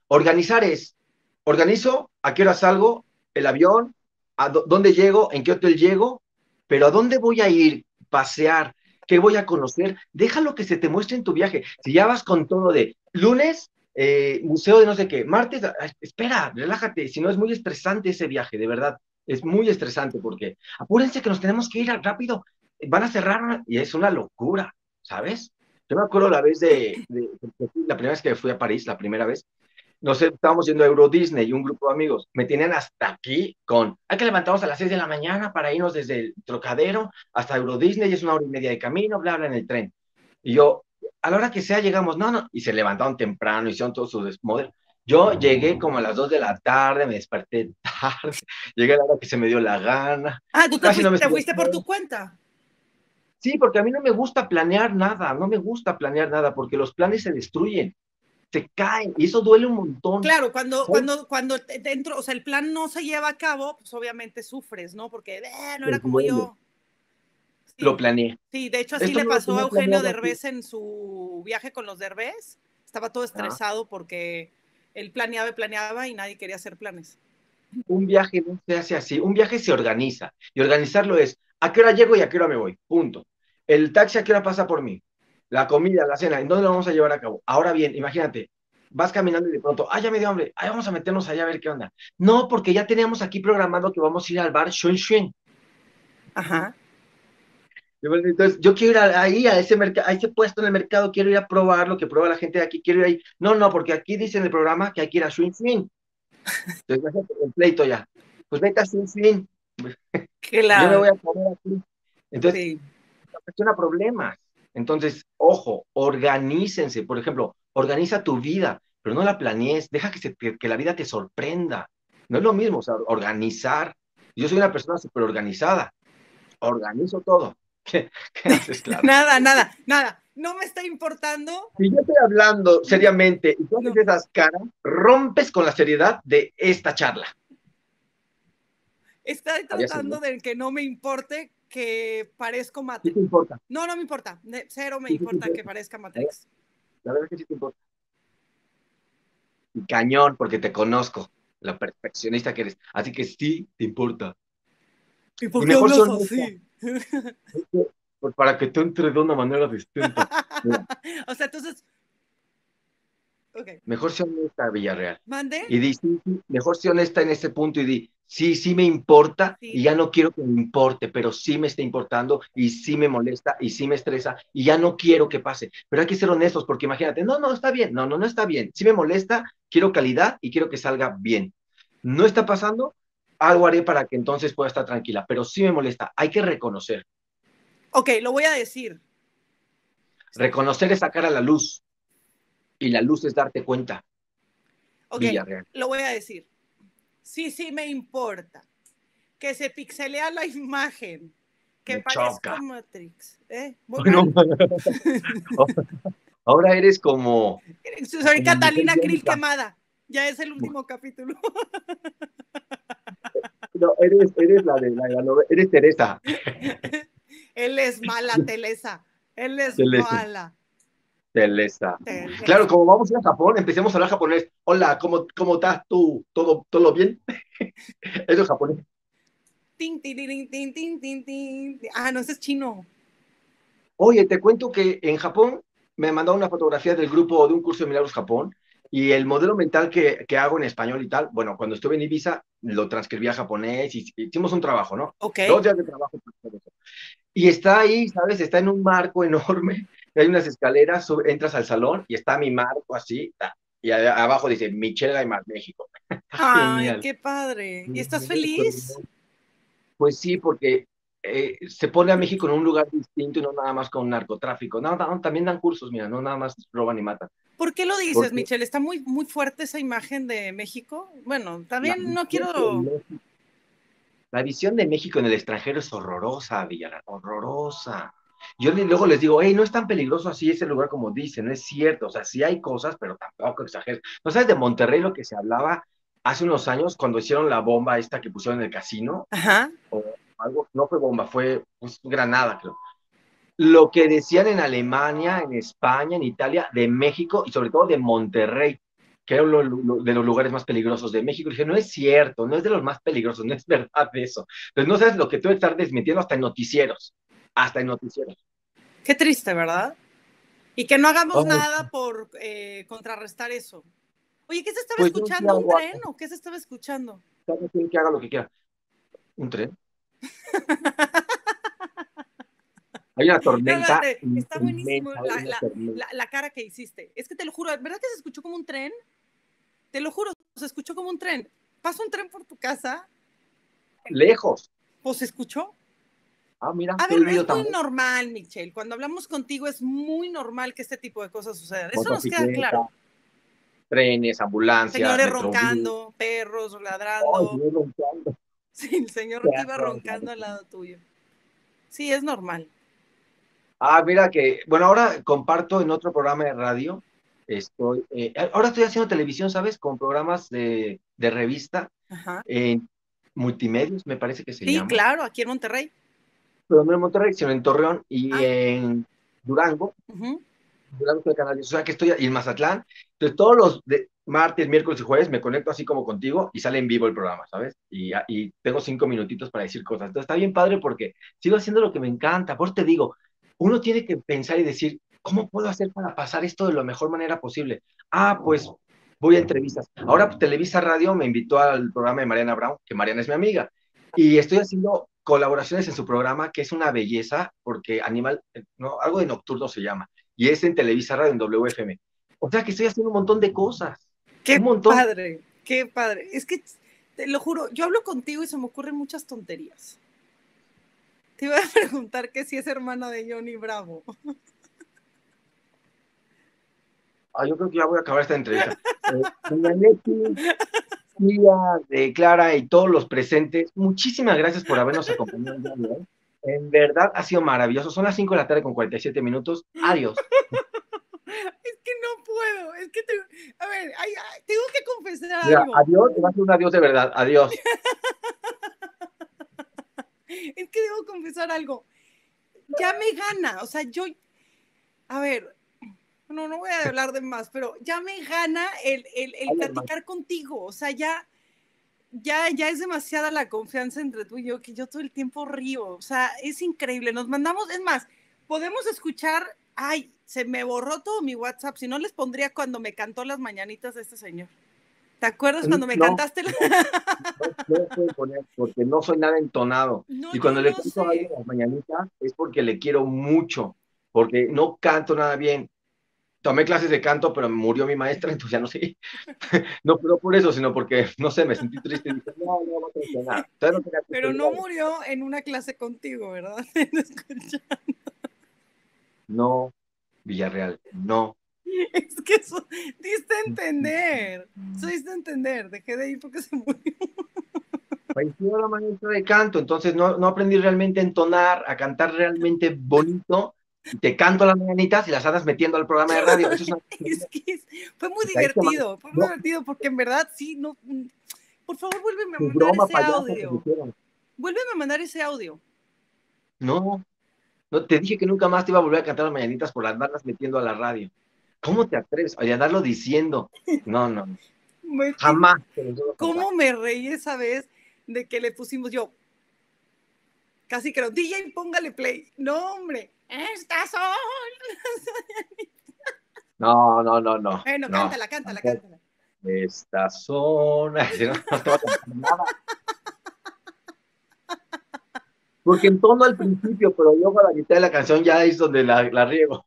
Organizar es, organizo a qué hora salgo, el avión, a dónde llego, en qué hotel llego, pero ¿a dónde voy a ir? Pasear, ¿qué voy a conocer? Déjalo que se te muestre en tu viaje. Si ya vas con todo de lunes, eh, museo de no sé qué, martes, espera, relájate, si no es muy estresante ese viaje, de verdad, es muy estresante porque apúrense que nos tenemos que ir rápido, van a cerrar y es una locura, ¿sabes? Yo me acuerdo la vez de, la primera vez que fui a París, la primera vez, no sé, estábamos yendo a Euro Disney y un grupo de amigos me tenían hasta aquí con, hay que levantarnos a las 6 de la mañana para irnos desde el Trocadero hasta Euro Disney y es una hora y media de camino, bla, bla, en el tren. Y yo, a la hora que sea, llegamos, no, no, y se levantaron temprano, hicieron todo su desmoder. Yo llegué como a las 2 de la tarde, me desperté tarde, llegué a la hora que se me dio la gana. Ah, tú te, fuiste, te fuiste por tu cuenta. Sí, porque a mí no me gusta planear nada, no me gusta planear nada, porque los planes se destruyen, se caen, y eso duele un montón. Claro, cuando, cuando, cuando dentro, o sea, el plan no se lleva a cabo, pues obviamente sufres, ¿no? Porque eh, no era como yo. Lo planeé. Sí, de hecho así le pasó a Eugenio Derbez en su viaje con los Derbez. Estaba todo estresado porque él planeaba y planeaba y nadie quería hacer planes. Un viaje no se hace así, un viaje se organiza y organizarlo es a qué hora llego y a qué hora me voy, punto. El taxi a qué hora pasa por mí, la comida, la cena, ¿en dónde lo vamos a llevar a cabo? Ahora bien, imagínate, vas caminando y de pronto, ah, ya me dio hambre, ay, vamos a meternos allá a ver qué onda. No, porque ya teníamos aquí programado que vamos a ir al bar Shuen Shuen. Ajá. Entonces, yo quiero ir ahí, a ese, a ese puesto en el mercado, quiero ir a probar lo que prueba la gente de aquí, quiero ir ahí. No, no, porque aquí dice en el programa que hay que ir a Swing Swing. Entonces, el pleito ya. Pues vete a Swing Swing. Claro. Yo me voy a poner aquí. Entonces, sí. ocasiona problemas. Entonces, ojo, organícense. Por ejemplo, organiza tu vida, pero no la planees. Deja que, se, que, que la vida te sorprenda. No es lo mismo, o sea, organizar. Yo soy una persona súper organizada. Organizo todo ¿Qué, haces, nada, nada, nada. No me está importando. Si yo estoy hablando seriamente y tú haces no. esas caras, rompes con la seriedad de esta charla. Está tratando de que no me importe que parezco Matrix. ¿Sí te importa? No, no me importa. Cero me ¿Sí importa que parezca Matrix. La verdad es que sí te importa. Y cañón, porque te conozco, la perfeccionista que eres. Así que sí te importa. ¿Y por qué hablas así? Pues para que tú entres de una manera distinta. o sea, entonces. Okay. Mejor sea honesta, Villarreal. ¿Mande? Y di, sí, sí, mejor sea honesta en ese punto y di, sí, sí me importa sí. y ya no quiero que me importe, pero sí me está importando y sí me molesta y sí me estresa y ya no quiero que pase. Pero hay que ser honestos porque imagínate, no, no, está bien, no, no, no está bien. Sí me molesta, quiero calidad y quiero que salga bien. No está pasando, algo haré para que entonces pueda estar tranquila, pero sí me molesta, hay que reconocer. Ok, lo voy a decir. Reconocer es sacar a la luz y la luz es darte cuenta. Ok, Villarreal. lo voy a decir. Sí, sí me importa. Que se pixelea la imagen. Que me parezca choca. Matrix. ¿eh? No. Ahora eres como... Soy Catalina Krill quemada. Ya es el último capítulo. No, eres, eres la de la, eres Teresa. Él es mala, Telesa. Él es Telesa. mala. Telesa. Telesa. Claro, como vamos a ir a Japón, empecemos a hablar japonés. Hola, ¿cómo, cómo estás tú? ¿Todo, todo bien? Eso es japonés. Tin. Ah, no, ese es chino. Oye, te cuento que en Japón me mandaron una fotografía del grupo de un curso de milagros Japón y el modelo mental que, que, hago en español y tal, bueno, cuando estuve en Ibiza, lo transcribí a japonés y hicimos un trabajo, ¿no? Ok. Dos días de trabajo. Y está ahí, ¿sabes? Está en un marco enorme, hay unas escaleras, sub, entras al salón y está mi marco así, y abajo dice Michelle Aymar, México. ¡Ay, qué padre! ¿Y estás feliz? Pues sí, porque eh, se pone a México en un lugar distinto y no nada más con narcotráfico. No, no, también dan cursos, mira, no nada más roban y matan. ¿Por qué lo dices, Porque... Michelle? ¿Está muy, muy fuerte esa imagen de México? Bueno, también la no quiero... La visión de México en el extranjero es horrorosa, Villarán, horrorosa. Yo luego les digo, hey, no es tan peligroso así ese lugar como dicen, no es cierto, o sea, sí hay cosas, pero tampoco exageres. ¿No sabes de Monterrey lo que se hablaba hace unos años cuando hicieron la bomba esta que pusieron en el casino? Ajá. O algo, no fue bomba, fue pues, granada, creo lo que decían en Alemania, en España, en Italia, de México y sobre todo de Monterrey, que era lo, lo, de los lugares más peligrosos de México. Y dije, no es cierto, no es de los más peligrosos, no es verdad eso. Pues no sabes lo que tú estás desmintiendo hasta en noticieros, hasta en noticieros. Qué triste, ¿verdad? Y que no hagamos oh, nada por eh, contrarrestar eso. Oye, ¿qué se estaba pues escuchando? ¿Un tren o qué se estaba escuchando? Cada quien que haga lo que quiera. ¿Un tren? Hay una tormenta. Está buenísimo la, la, la, la, cara que hiciste. Es que te lo juro, ¿verdad que se escuchó como un tren? Te lo juro, se escuchó como un tren. Pasa un tren por tu casa. Lejos. ¿O se escuchó? Ah, mira. A ver, es muy normal, Michelle. Cuando hablamos contigo es muy normal que este tipo de cosas sucedan. Eso nos queda claro. trenes, ambulancias. Señores roncando, perros ladrando. Sí, el señor iba roncando al lado tuyo. Sí, es normal. Ah, mira que, bueno, ahora comparto en otro programa de radio. Estoy, eh, ahora estoy haciendo televisión, ¿sabes? Con programas de, revista en multimedios, me parece que se llama. Sí, claro, aquí en Monterrey. Pero no en Monterrey, sino en Torreón y ah. en Durango. Durango de Canales, o sea que estoy en Mazatlán. Entonces, todos los de, martes, miércoles y jueves me conecto así como contigo y sale en vivo el programa, ¿sabes? Y, y tengo cinco minutitos para decir cosas. Entonces, está bien padre porque sigo haciendo lo que me encanta. Por te digo, uno tiene que pensar y decir, ¿cómo puedo hacer para pasar esto de la mejor manera posible? Ah, pues voy a entrevistas. Ahora Televisa Radio me invitó al programa de Mariana Brown, que Mariana es mi amiga, y estoy haciendo colaboraciones en su programa, que es una belleza, porque Animal, no, algo de nocturno se llama, y es en Televisa Radio, en WFM. O sea que estoy haciendo un montón de cosas. Qué padre, qué padre. Es que, te lo juro, yo hablo contigo y se me ocurren muchas tonterías. Te iba a preguntar que si es hermana de Johnny Bravo. Ah, yo creo que ya voy a acabar esta entrevista. eh, de Clara y todos los presentes, muchísimas gracias por habernos acompañado. En verdad ha sido maravilloso. Son las 5 de la tarde con 47 minutos. Adiós. Es que no puedo. Es que, te, a ver, tengo que confesar algo. Adiós, te va a ser un adiós de verdad. Adiós. es que debo confesar algo. Ya me gana, o sea, yo, a ver, no, no voy a hablar de más, pero ya me gana el, el, el platicar contigo, o sea, ya, ya, ya es demasiada la confianza entre tú y yo, que yo todo el tiempo río, o sea, es increíble, nos mandamos, es más, podemos escuchar, ay, se me borró todo mi WhatsApp, si no les pondría cuando me cantó las mañanitas de este señor. ¿Te acuerdas cuando me cantaste? La... No, no poner porque no soy nada entonado. y cuando le canto a alguien las mañanitas es porque le quiero mucho, porque no canto nada bien. Tomé clases de canto, pero murió mi maestra, entonces ya no sé. no, no por eso, sino porque, no sé, me sentí triste y dije, no, no, no, nada. pero no murió en una clase contigo, ¿verdad? no, Villarreal, no. Es que eso, diste a entender, eso diste a entender, dejé de ir porque se murió. Falleció la maestra de canto, entonces no, no aprendí realmente a entonar, a cantar realmente bonito, te canto las mañanitas y las andas metiendo al programa de radio. Eso es, que fue muy divertido, fue muy divertido porque en verdad sí, no, mm, por favor vuélveme a mandar ese audio. Vuélveme a mandar ese audio. No, no, te dije que nunca más te iba a volver a cantar las mañanitas por las bandas metiendo a la radio. ¿Cómo te atreves a andarlo diciendo? No, no. Jamás. ¿Cómo me reí esa vez de que le pusimos yo? Casi creo, DJ, póngale play. No, hombre, estas son. No, no, no, no. Bueno, cántala, cántala, cántala. Estas son. Porque en tono al principio, pero luego a la mitad de la canción ya es donde la, la riego.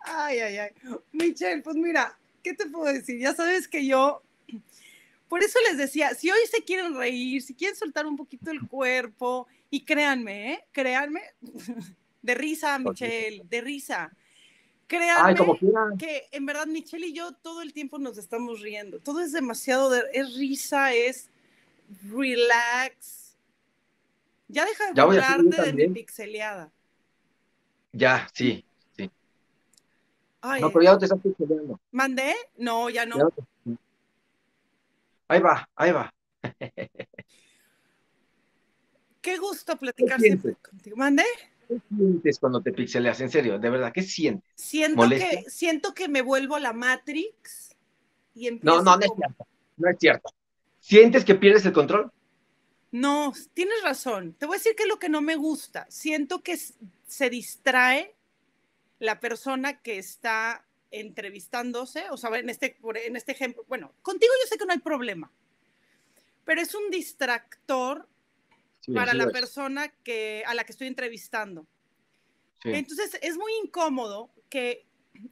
Ay, ay, ay. Michelle, pues mira, ¿qué te puedo decir? Ya sabes que yo, por eso les decía, si hoy se quieren reír, si quieren soltar un poquito el cuerpo, y créanme, ¿eh? Créanme, de risa, Michelle, de risa. Créanme que en verdad Michelle y yo todo el tiempo nos estamos riendo. Todo es demasiado, de, es risa, es relax ya deja de burlarte de mi pixeleada. Ya, sí, sí. no, pero ya no te estás pixeleando. ¿Mandé? No, ya no. Ahí va, ahí va. Qué gusto platicar siempre contigo. ¿Mandé? ¿Qué sientes cuando te pixeleas? En serio, de verdad, ¿qué sientes? Siento que, siento que me vuelvo a la Matrix y No, no, no es cierto. No es cierto. ¿Sientes que pierdes el control? No, tienes razón. Te voy a decir que es lo que no me gusta. Siento que se distrae la persona que está entrevistándose, o sea, en este, en este ejemplo, bueno, contigo yo sé que no hay problema, pero es un distractor para la persona que, a la que estoy entrevistando. Entonces es muy incómodo que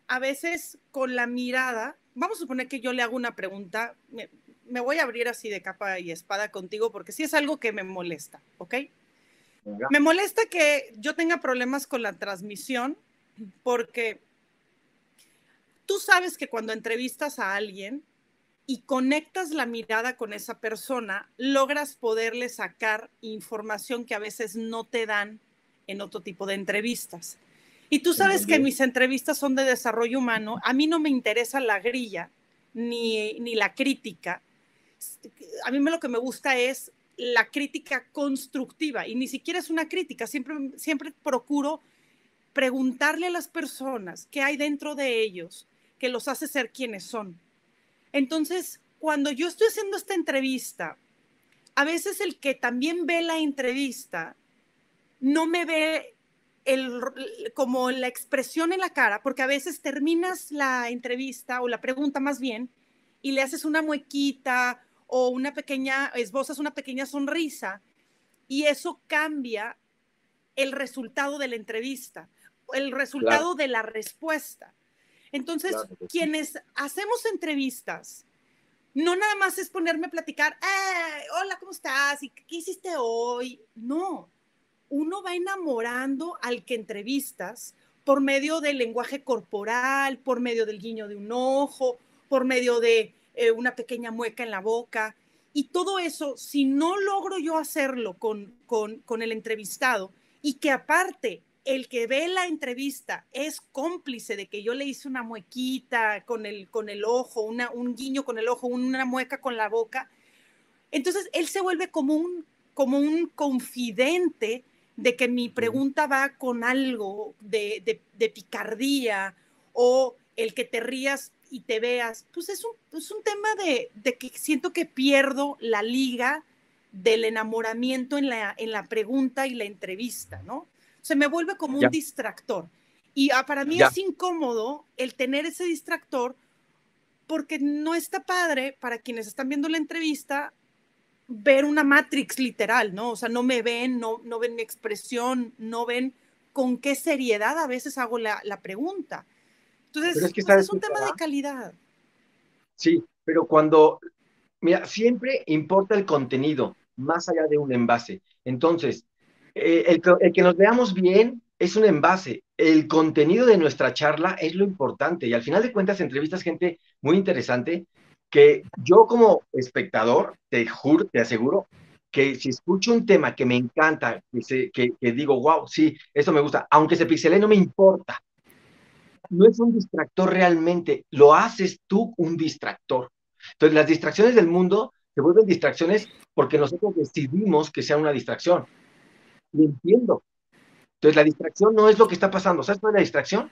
a veces con la mirada, vamos a suponer que yo le hago una pregunta, me voy a abrir así de capa y espada contigo porque sí es algo que me molesta, ¿ok? Me molesta que yo tenga problemas con la transmisión porque tú sabes que cuando entrevistas a alguien, y conectas la mirada con esa persona, logras poderle sacar información que a veces no te dan en otro tipo de entrevistas. Y tú sabes que mis entrevistas son de desarrollo humano, a mí no me interesa la grilla ni, ni la crítica. A mí lo que me gusta es la crítica constructiva y ni siquiera es una crítica, siempre, siempre procuro preguntarle a las personas qué hay dentro de ellos que los hace ser quienes son. Entonces, cuando yo estoy haciendo esta entrevista, a veces el que también ve la entrevista no me ve el, como la expresión en la cara, porque a veces terminas la entrevista o la pregunta más bien y le haces una muequita o una pequeña, esbozas una pequeña sonrisa y eso cambia el resultado de la entrevista, el resultado de la respuesta. Entonces, quienes hacemos entrevistas, no nada más es ponerme a platicar, eh, hola, ¿cómo estás? ¿Y qué hiciste hoy? No, uno va enamorando al que entrevistas por medio del lenguaje corporal, por medio del guiño de un ojo, por medio de eh, una pequeña mueca en la boca. Y todo eso, si no logro yo hacerlo con, con, con el entrevistado y que aparte el que ve la entrevista es cómplice de que yo le hice una muequita con el, con el ojo, una, un guiño con el ojo, una mueca con la boca. Entonces, él se vuelve como un, como un confidente de que mi pregunta va con algo de, de, picardía o el que te rías y te veas. Pues es un, es un tema de, de, que siento que pierdo la liga del enamoramiento en la, en la pregunta y la entrevista, ¿no? Se me vuelve como un distractor. Y ah, para mí es incómodo el tener ese distractor porque no está padre para quienes están viendo la entrevista ver una Matrix literal, ¿no? O sea, no me ven, no, no ven mi expresión, no ven con qué seriedad a veces hago la, pregunta. Entonces, es, pues, es un tema de calidad. Sí, pero cuando, mira, siempre importa el contenido, más allá de un envase. Entonces, eh, el, que nos veamos bien es un envase. El contenido de nuestra charla es lo importante. Y al final de cuentas, entrevistas gente muy interesante que yo como espectador, te juro, te aseguro, que si escucho un tema que me encanta, que, que, digo, wow, sí, eso me gusta, aunque se pixele, no me importa. No es un distractor realmente, lo haces tú un distractor. Entonces, las distracciones del mundo se vuelven distracciones porque nosotros decidimos que sea una distracción lo entiendo. Entonces, la distracción no es lo que está pasando. ¿Sabes cuál es la distracción?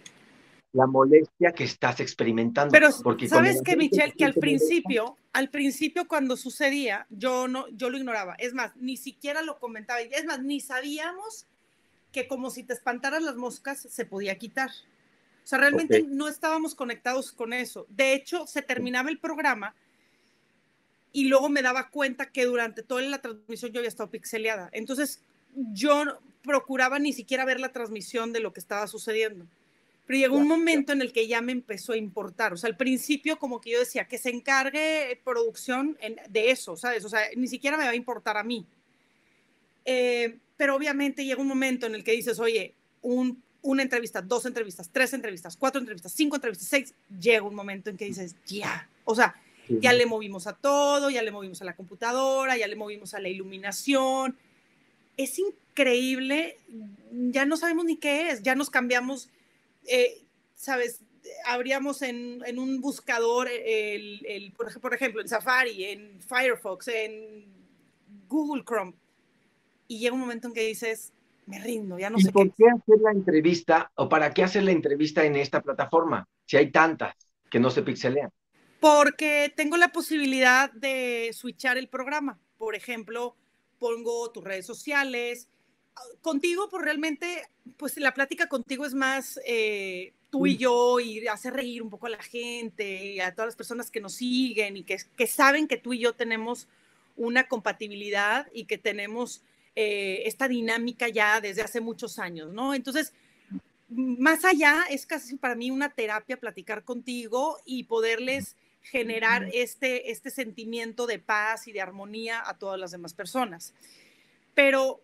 La molestia que estás experimentando. Pero, porque ¿sabes que Michelle? Que al principio, al principio cuando sucedía, yo, no, yo lo ignoraba. Es más, ni siquiera lo comentaba. Es más, ni sabíamos que como si te espantaran las moscas, se podía quitar. O sea, realmente no estábamos conectados con eso. De hecho, se terminaba el programa y luego me daba cuenta que durante toda la transmisión yo había estado pixeleada. Entonces, yo procuraba ni siquiera ver la transmisión de lo que estaba sucediendo. Pero llegó un momento en el que ya me empezó a importar. O sea, al principio como que yo decía que se encargue producción de eso, ¿sabes? O sea, ni siquiera me va a importar a mí. Eh, pero obviamente llega un momento en el que dices, oye, una entrevista, dos entrevistas, tres entrevistas, cuatro entrevistas, cinco entrevistas, seis, llega un momento en que dices, ya, o sea, ya le movimos a todo, ya le movimos a la computadora, ya le movimos a la iluminación, es increíble, ya no sabemos ni qué es, ya nos cambiamos, eh, ¿sabes? Abríamos en, un buscador, el, por, ejemplo, en Safari, en Firefox, en Google Chrome, y llega un momento en que dices, me rindo, ya no sé por qué. hacer la entrevista o para qué hacer la entrevista en esta plataforma si hay tantas que no se pixelean? Porque tengo la posibilidad de switchar el programa. Por ejemplo, pongo tus redes sociales. Contigo, pues realmente, pues la plática contigo es más eh, tú y yo y hacer reír un poco a la gente y a todas las personas que nos siguen y que, que saben que tú y yo tenemos una compatibilidad y que tenemos eh, esta dinámica ya desde hace muchos años, ¿no? Entonces, más allá, es casi para mí una terapia platicar contigo y poderles generar este, este sentimiento de paz y de armonía a todas las demás personas. Pero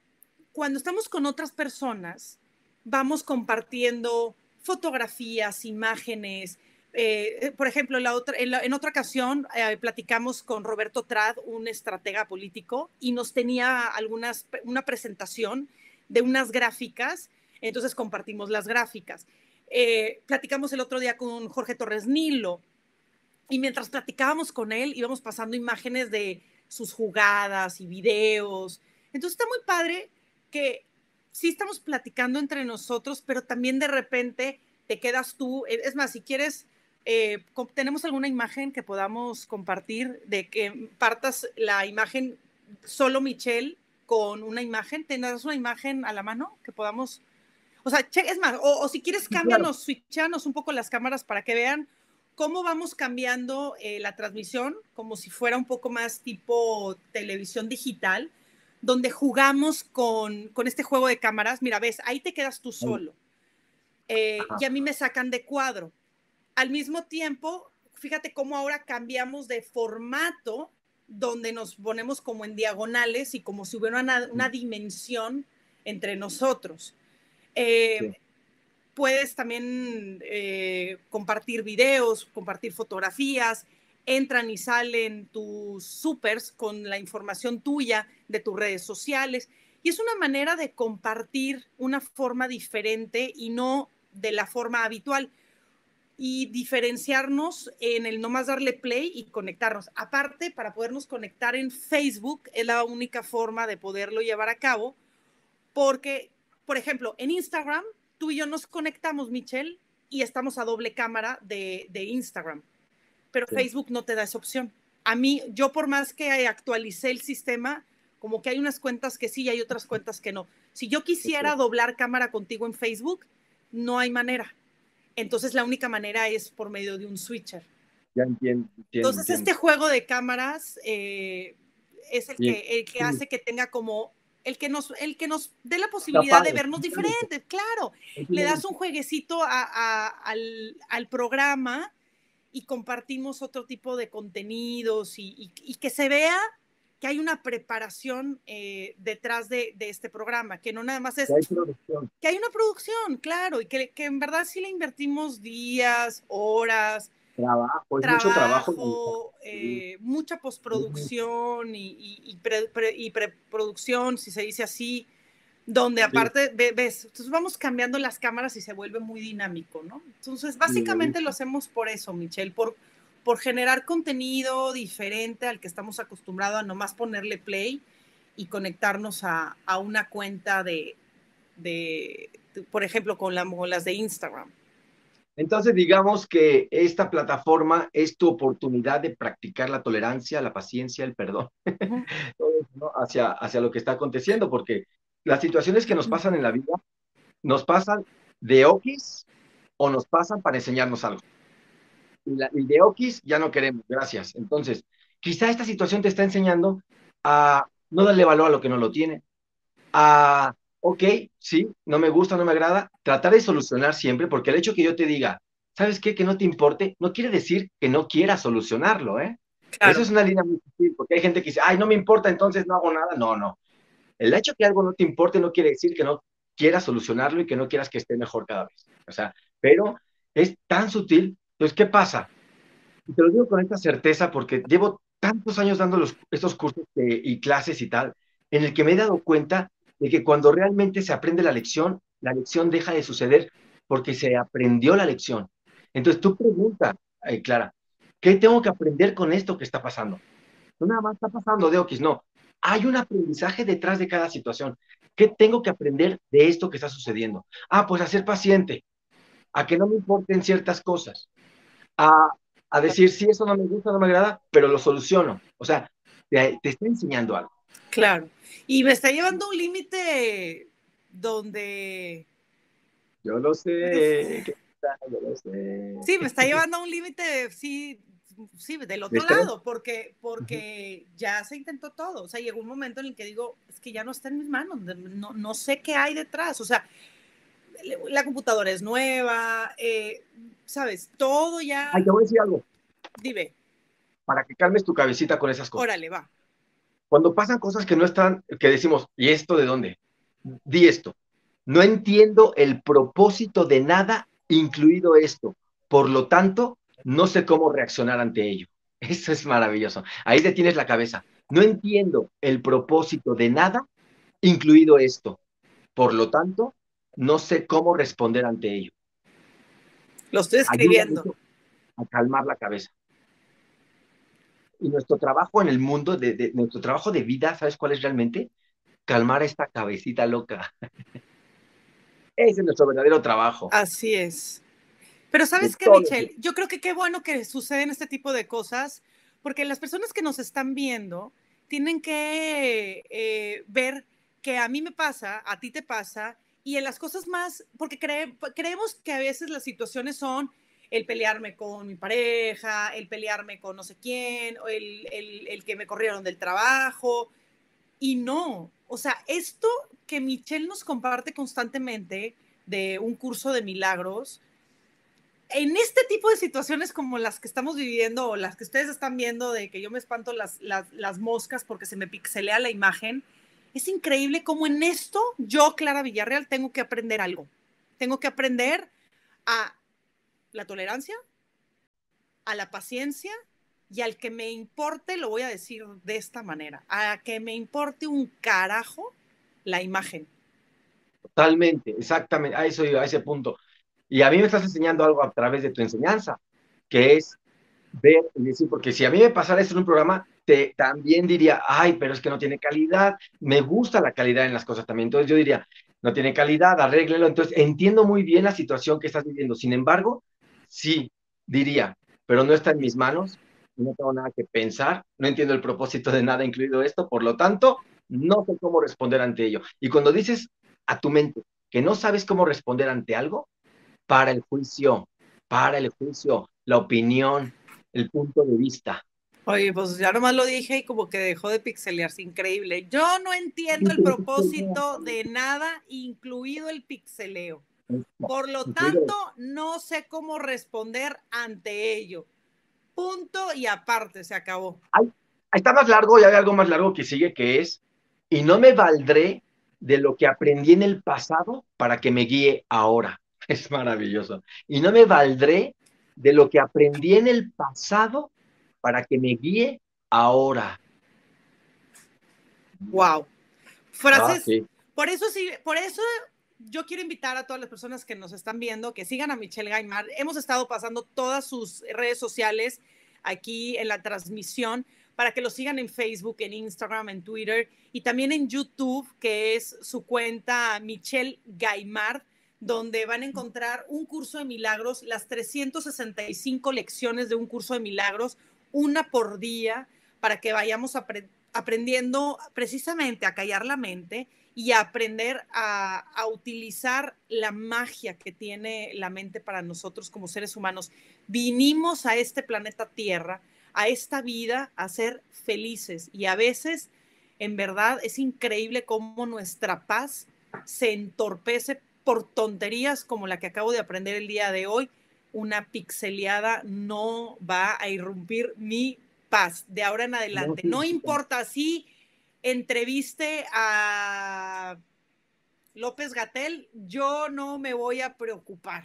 cuando estamos con otras personas, vamos compartiendo fotografías, imágenes, eh, por ejemplo, la otra, en, otra ocasión eh, platicamos con Roberto Trad, un estratega político, y nos tenía algunas, una presentación de unas gráficas, entonces compartimos las gráficas. Eh, platicamos el otro día con Jorge Torres Nilo, y mientras platicábamos con él, íbamos pasando imágenes de sus jugadas y videos. Entonces está muy padre que sí estamos platicando entre nosotros, pero también de repente te quedas tú. Es más, si quieres eh, ¿Tenemos alguna imagen que podamos compartir de que partas la imagen solo Michelle con una imagen? ¿Tendrás una imagen a la mano que podamos... O sea, es más, o, si quieres cámbianos, switchanos un poco las cámaras para que vean cómo vamos cambiando eh, la transmisión, como si fuera un poco más tipo televisión digital, donde jugamos con, con este juego de cámaras. Mira, ves, ahí te quedas tú solo. Eh, y a mí me sacan de cuadro. Al mismo tiempo, fíjate cómo ahora cambiamos de formato donde nos ponemos como en diagonales y como si hubiera una, dimensión entre nosotros. Eh, puedes también eh, compartir videos, compartir fotografías, entran y salen tus supers con la información tuya de tus redes sociales. Y es una manera de compartir una forma diferente y no de la forma habitual y diferenciarnos en el no más darle play y conectarnos. Aparte, para podernos conectar en Facebook es la única forma de poderlo llevar a cabo, porque, por ejemplo, en Instagram, tú y yo nos conectamos, Michelle, y estamos a doble cámara de, Instagram, pero Facebook no te da esa opción. A mí, yo por más que actualicé el sistema, como que hay unas cuentas que sí y hay otras cuentas que no. Si yo quisiera doblar cámara contigo en Facebook, no hay manera entonces la única manera es por medio de un switcher. Ya entiendo. Entonces este juego de cámaras eh, es el que, el que hace que tenga como el que nos, el que nos dé la posibilidad de vernos diferentes, claro. Le das un jueguecito al, al, programa y compartimos otro tipo de contenidos y, y que se vea que hay una preparación eh, detrás de, este programa, que no nada más es... Que hay producción. Que hay una producción, claro, y que, en verdad sí le invertimos días, horas. Trabajo, mucho trabajo. Eh, mucha postproducción y, preproducción, si se dice así, donde aparte, ves, entonces vamos cambiando las cámaras y se vuelve muy dinámico, ¿no? Entonces, básicamente lo hacemos por eso, Michelle, por por generar contenido diferente al que estamos acostumbrados a nomás ponerle play y conectarnos a, una cuenta de, por ejemplo, con, las de Instagram. Entonces, digamos que esta plataforma es tu oportunidad de practicar la tolerancia, la paciencia, el perdón, hacia, hacia lo que está aconteciendo, porque las situaciones que nos pasan en la vida nos pasan de okis o nos pasan para enseñarnos algo. El de Okis ya no queremos, gracias. Entonces, quizá esta situación te está enseñando a no darle valor a lo que no lo tiene, a, ok, sí, no me gusta, no me agrada, tratar de solucionar siempre, porque el hecho que yo te diga, ¿sabes qué? Que no te importe, no quiere decir que no quieras solucionarlo, ¿eh? Eso es una línea muy difícil, porque hay gente que dice, ay, no me importa, entonces no hago nada. No, no. El hecho que algo no te importe no quiere decir que no quieras solucionarlo y que no quieras que esté mejor cada vez. O sea, pero es tan sutil entonces, ¿qué pasa? Y te lo digo con esta certeza porque llevo tantos años dando estos cursos y clases y tal, en el que me he dado cuenta de que cuando realmente se aprende la lección, la lección deja de suceder porque se aprendió la lección. Entonces tú preguntas, eh, Clara, ¿qué tengo que aprender con esto que está pasando? No nada más está pasando de Oquis, no. Hay un aprendizaje detrás de cada situación. ¿Qué tengo que aprender de esto que está sucediendo? Ah, pues a ser paciente, a que no me importen ciertas cosas, a, decir, si eso no me gusta, no me agrada, pero lo soluciono. O sea, te, está enseñando algo. Claro. Y me está llevando a un límite donde... Yo lo sé, yo lo sé. Sí, me está llevando a un límite, sí, sí, del otro lado, porque, porque ya se intentó todo. O sea, llegó un momento en el que digo, es que ya no está en mis manos, no, no sé qué hay detrás. O sea, la computadora es nueva, eh, ¿sabes? Todo ya. Ay, te voy a decir algo. Dime. Para que calmes tu cabecita con esas cosas. Órale, va. Cuando pasan cosas que no están, que decimos, ¿y esto de dónde? Di esto. No entiendo el propósito de nada, incluido esto. Por lo tanto, no sé cómo reaccionar ante ello. Eso es maravilloso. Ahí detienes la cabeza. No entiendo el propósito de nada, incluido esto. Por lo tanto, no sé cómo responder ante ello. Lo estoy escribiendo. A calmar la cabeza. Y nuestro trabajo en el mundo, de, nuestro trabajo de vida, ¿sabes cuál es realmente? Calmar esta cabecita loca. Ese es nuestro verdadero trabajo. Así es. Pero sabes qué, Michelle, yo creo que qué bueno que suceden este tipo de cosas, porque las personas que nos están viendo tienen que eh, ver que a mí me pasa, a ti te pasa, y en las cosas más, porque creemos que a veces las situaciones son el pelearme con mi pareja, el pelearme con no sé quién, o el, el, el, que me corrieron del trabajo. Y no, o sea, esto que Michelle nos comparte constantemente de un curso de milagros, en este tipo de situaciones como las que estamos viviendo o las que ustedes están viendo de que yo me espanto las, las, las moscas porque se me pixelea la imagen, es increíble cómo en esto yo, Clara Villarreal, tengo que aprender algo. Tengo que aprender a la tolerancia, a la paciencia y al que me importe, lo voy a decir de esta manera, a que me importe un carajo la imagen. Totalmente, exactamente, a eso a ese punto. Y a mí me estás enseñando algo a través de tu enseñanza, que es ver y decir, porque si a mí me pasara esto en un programa, te, también diría, ay, pero es que no tiene calidad, me gusta la calidad en las cosas también. Entonces yo diría, no tiene calidad, arréglelo. Entonces entiendo muy bien la situación que estás viviendo. Sin embargo, sí, diría, pero no está en mis manos, no tengo nada que pensar, no entiendo el propósito de nada, incluido esto, por lo tanto, no sé cómo responder ante ello. Y cuando dices a tu mente que no sabes cómo responder ante algo, para el juicio, para el juicio, la opinión, el punto de vista. Oye, pues ya nomás lo dije y como que dejó de pixelearse, increíble. Yo no entiendo el propósito de nada, incluido el pixeleo. Por lo tanto, no sé cómo responder ante ello. Punto y aparte, se acabó. Ahí, está más largo y hay algo más largo que sigue que es, y no me valdré de lo que aprendí en el pasado para que me guíe ahora. Es maravilloso. Y no me valdré de lo que aprendí en el pasado para que me guíe ahora. Wow. Frases. Ah, por eso sí, por eso yo quiero invitar a todas las personas que nos están viendo que sigan a Michelle Gaimar. Hemos estado pasando todas sus redes sociales aquí en la transmisión para que lo sigan en Facebook, en Instagram, en Twitter y también en YouTube, que es su cuenta Michelle Gaimard donde van a encontrar un curso de milagros, las 365 lecciones de un curso de milagros, una por día, para que vayamos aprendiendo precisamente a callar la mente y a aprender a, a, utilizar la magia que tiene la mente para nosotros como seres humanos. Vinimos a este planeta Tierra, a esta vida, a ser felices y a veces, en verdad, es increíble cómo nuestra paz se entorpece por tonterías como la que acabo de aprender el día de hoy, una pixeleada no va a irrumpir mi paz de ahora en adelante. No, importa si entreviste a López Gatel, yo no me voy a preocupar.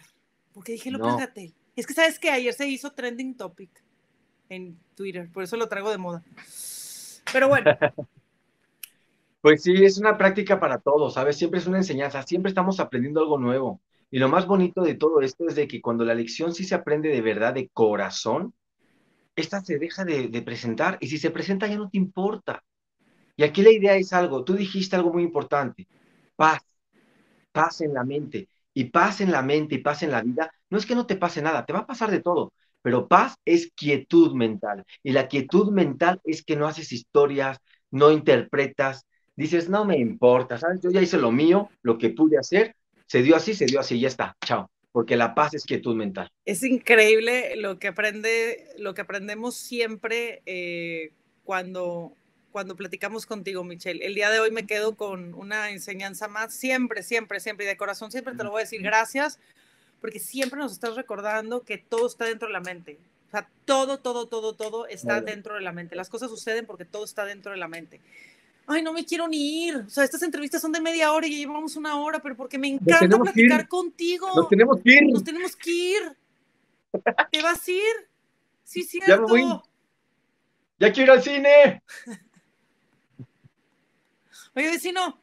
Porque dije López Gatel. Es que sabes que ayer se hizo trending topic en Twitter, por eso lo traigo de moda. Pero bueno, Pues sí, es una práctica para todos, ¿sabes? Siempre es una enseñanza, siempre estamos aprendiendo algo nuevo. Y lo más bonito de todo esto es de que cuando la lección sí se aprende de verdad, de corazón, esta se deja de, presentar y si se presenta ya no te importa. Y aquí la idea es algo, tú dijiste algo muy importante, paz, paz en la mente. Y paz en la mente y paz en la vida, no es que no te pase nada, te va a pasar de todo, pero paz es quietud mental. Y la quietud mental es que no haces historias, no interpretas, dices, no me importa, ¿sabes? Yo ya hice lo mío, lo que pude hacer, se dio así, se dio así, ya está, chao. Porque la paz es quietud mental. Es increíble lo que aprende, lo que aprendemos siempre eh, cuando, cuando platicamos contigo, Michelle. El día de hoy me quedo con una enseñanza más, siempre, siempre, siempre, y de corazón siempre te lo voy a decir, gracias, porque siempre nos estás recordando que todo está dentro de la mente. O sea, todo, todo, todo, todo está dentro de la mente. Las cosas suceden porque todo está dentro de la mente ay, no me quiero ni ir. O sea, estas entrevistas son de media hora y ya llevamos una hora, pero porque me encanta platicar contigo. Nos tenemos que ir. Nos tenemos que ir. ¿Te vas a ir? Sí, cierto. Ya me voy. Ya quiero ir al cine. Oye, vecino.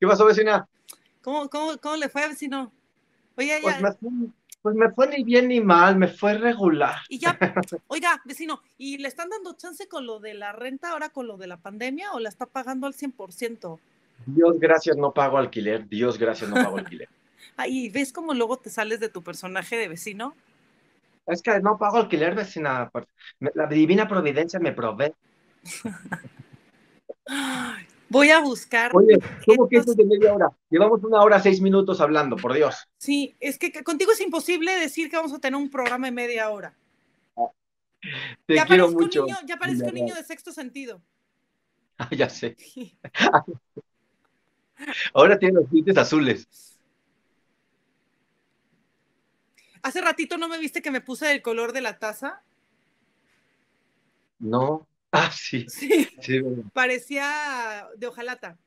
¿Qué pasó, vecina? ¿Cómo, cómo, cómo le fue, vecino? Oye, Pues ya. me, pues me fue ni bien ni mal, me fue regular. Y ya, oiga, vecino, ¿y le están dando chance con lo de la renta ahora con lo de la pandemia o la está pagando al 100%? Dios gracias, no pago alquiler. Dios gracias, no pago alquiler. Ahí, ¿ves cómo luego te sales de tu personaje de vecino? Es que no pago alquiler, vecina. La divina providencia me provee. Ay, Voy a buscar. Oye, ¿cómo que Estos- esto es de media hora? Llevamos una hora, seis minutos hablando, por Dios. Sí, es que que contigo es imposible decir que vamos a tener un programa de media hora. Te ya quiero parezco mucho. niño, ya parezco Villarreal. niño de sexto sentido. Ah, ya sé. Ahora tiene los dientes azules. Hace ratito no me viste que me puse del color de la taza. No. Ah, sí. Sí, Sí, parecía de hojalata.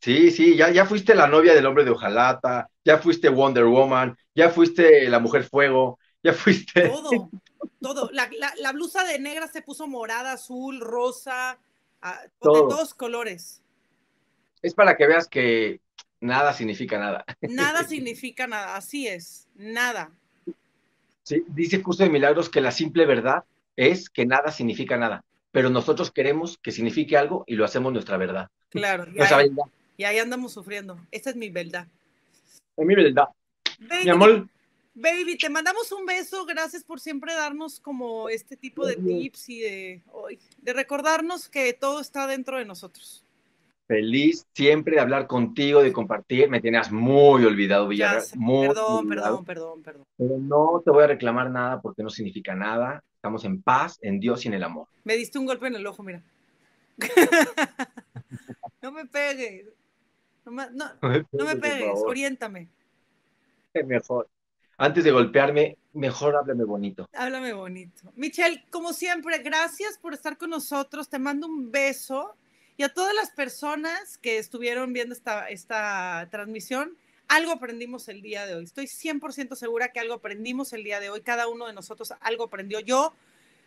sí, sí, ya, ya fuiste la novia del hombre de Ojalata, ya fuiste Wonder Woman, ya fuiste la mujer fuego, ya fuiste. Todo, todo. La, la- la blusa de negra se puso morada, azul, rosa, ah, de Todo. todos colores. Es para que veas que nada significa nada. Nada significa nada, así es, nada. Sí, dice curso de milagros que la simple verdad es que nada significa nada, pero nosotros queremos que signifique algo y lo hacemos nuestra verdad. Claro, y ahí, verdad. y ahí andamos sufriendo. Esa es mi verdad. Es mi verdad. Baby, Mi amor, baby, te mandamos un beso. Gracias por siempre darnos como este tipo de tips y de, de recordarnos que todo está dentro de nosotros. feliz siempre de hablar contigo, de compartir. Me tenías muy olvidado, Villarreal. sé, muy perdón, olvidado. perdón, perdón, perdón. Pero no te voy a reclamar nada porque no significa nada. Estamos en paz, en Dios y en el amor. Me diste un golpe en el ojo, mira. no me pegues. No, me- no, no me pegues, oriéntame. mejor. Antes de golpearme, mejor háblame bonito. Háblame bonito. Michelle, como siempre, gracias por estar con nosotros. Te mando un beso. Y a todas las personas que estuvieron viendo esta, esta transmisión, algo aprendimos el día de hoy. Estoy 100% segura que algo aprendimos el día de hoy. Cada uno de nosotros algo aprendió. Yo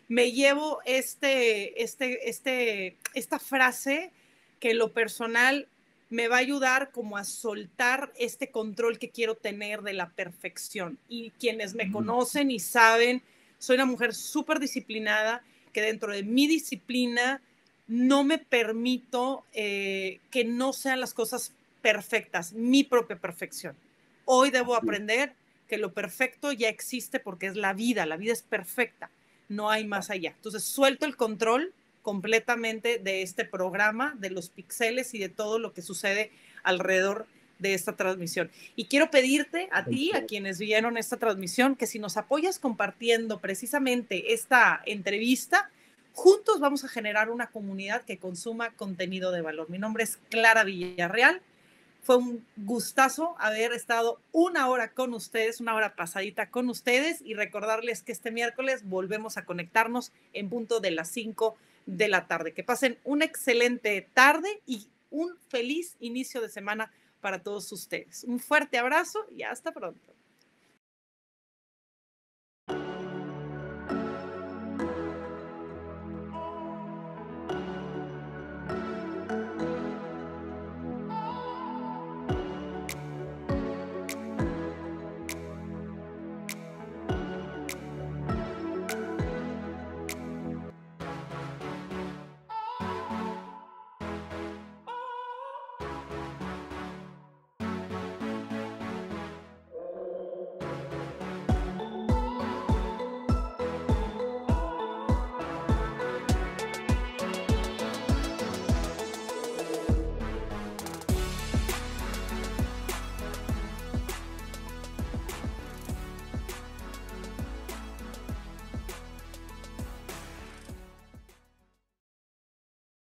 me llevo este, este, este, esta frase que en lo personal me va a ayudar como a soltar este control que quiero tener de la perfección. Y quienes me Mm. conocen y saben, soy una mujer súper disciplinada, que dentro de mi disciplina no me permito eh, que no sean las cosas perfectas, mi propia perfección. Hoy debo aprender que lo perfecto ya existe porque es la vida, la vida es perfecta, no hay más allá. Entonces suelto el control completamente de este programa, de los pixeles y de todo lo que sucede alrededor de esta transmisión. Y quiero pedirte a ti, a quienes vieron esta transmisión, que si nos apoyas compartiendo precisamente esta entrevista, juntos vamos a generar una comunidad que consuma contenido de valor. Mi nombre es Clara Villarreal. Fue un gustazo haber estado una hora con ustedes, una hora pasadita con ustedes y recordarles que este miércoles volvemos a conectarnos en punto de las 5 de la tarde. Que pasen una excelente tarde y un feliz inicio de semana para todos ustedes. Un fuerte abrazo y hasta pronto.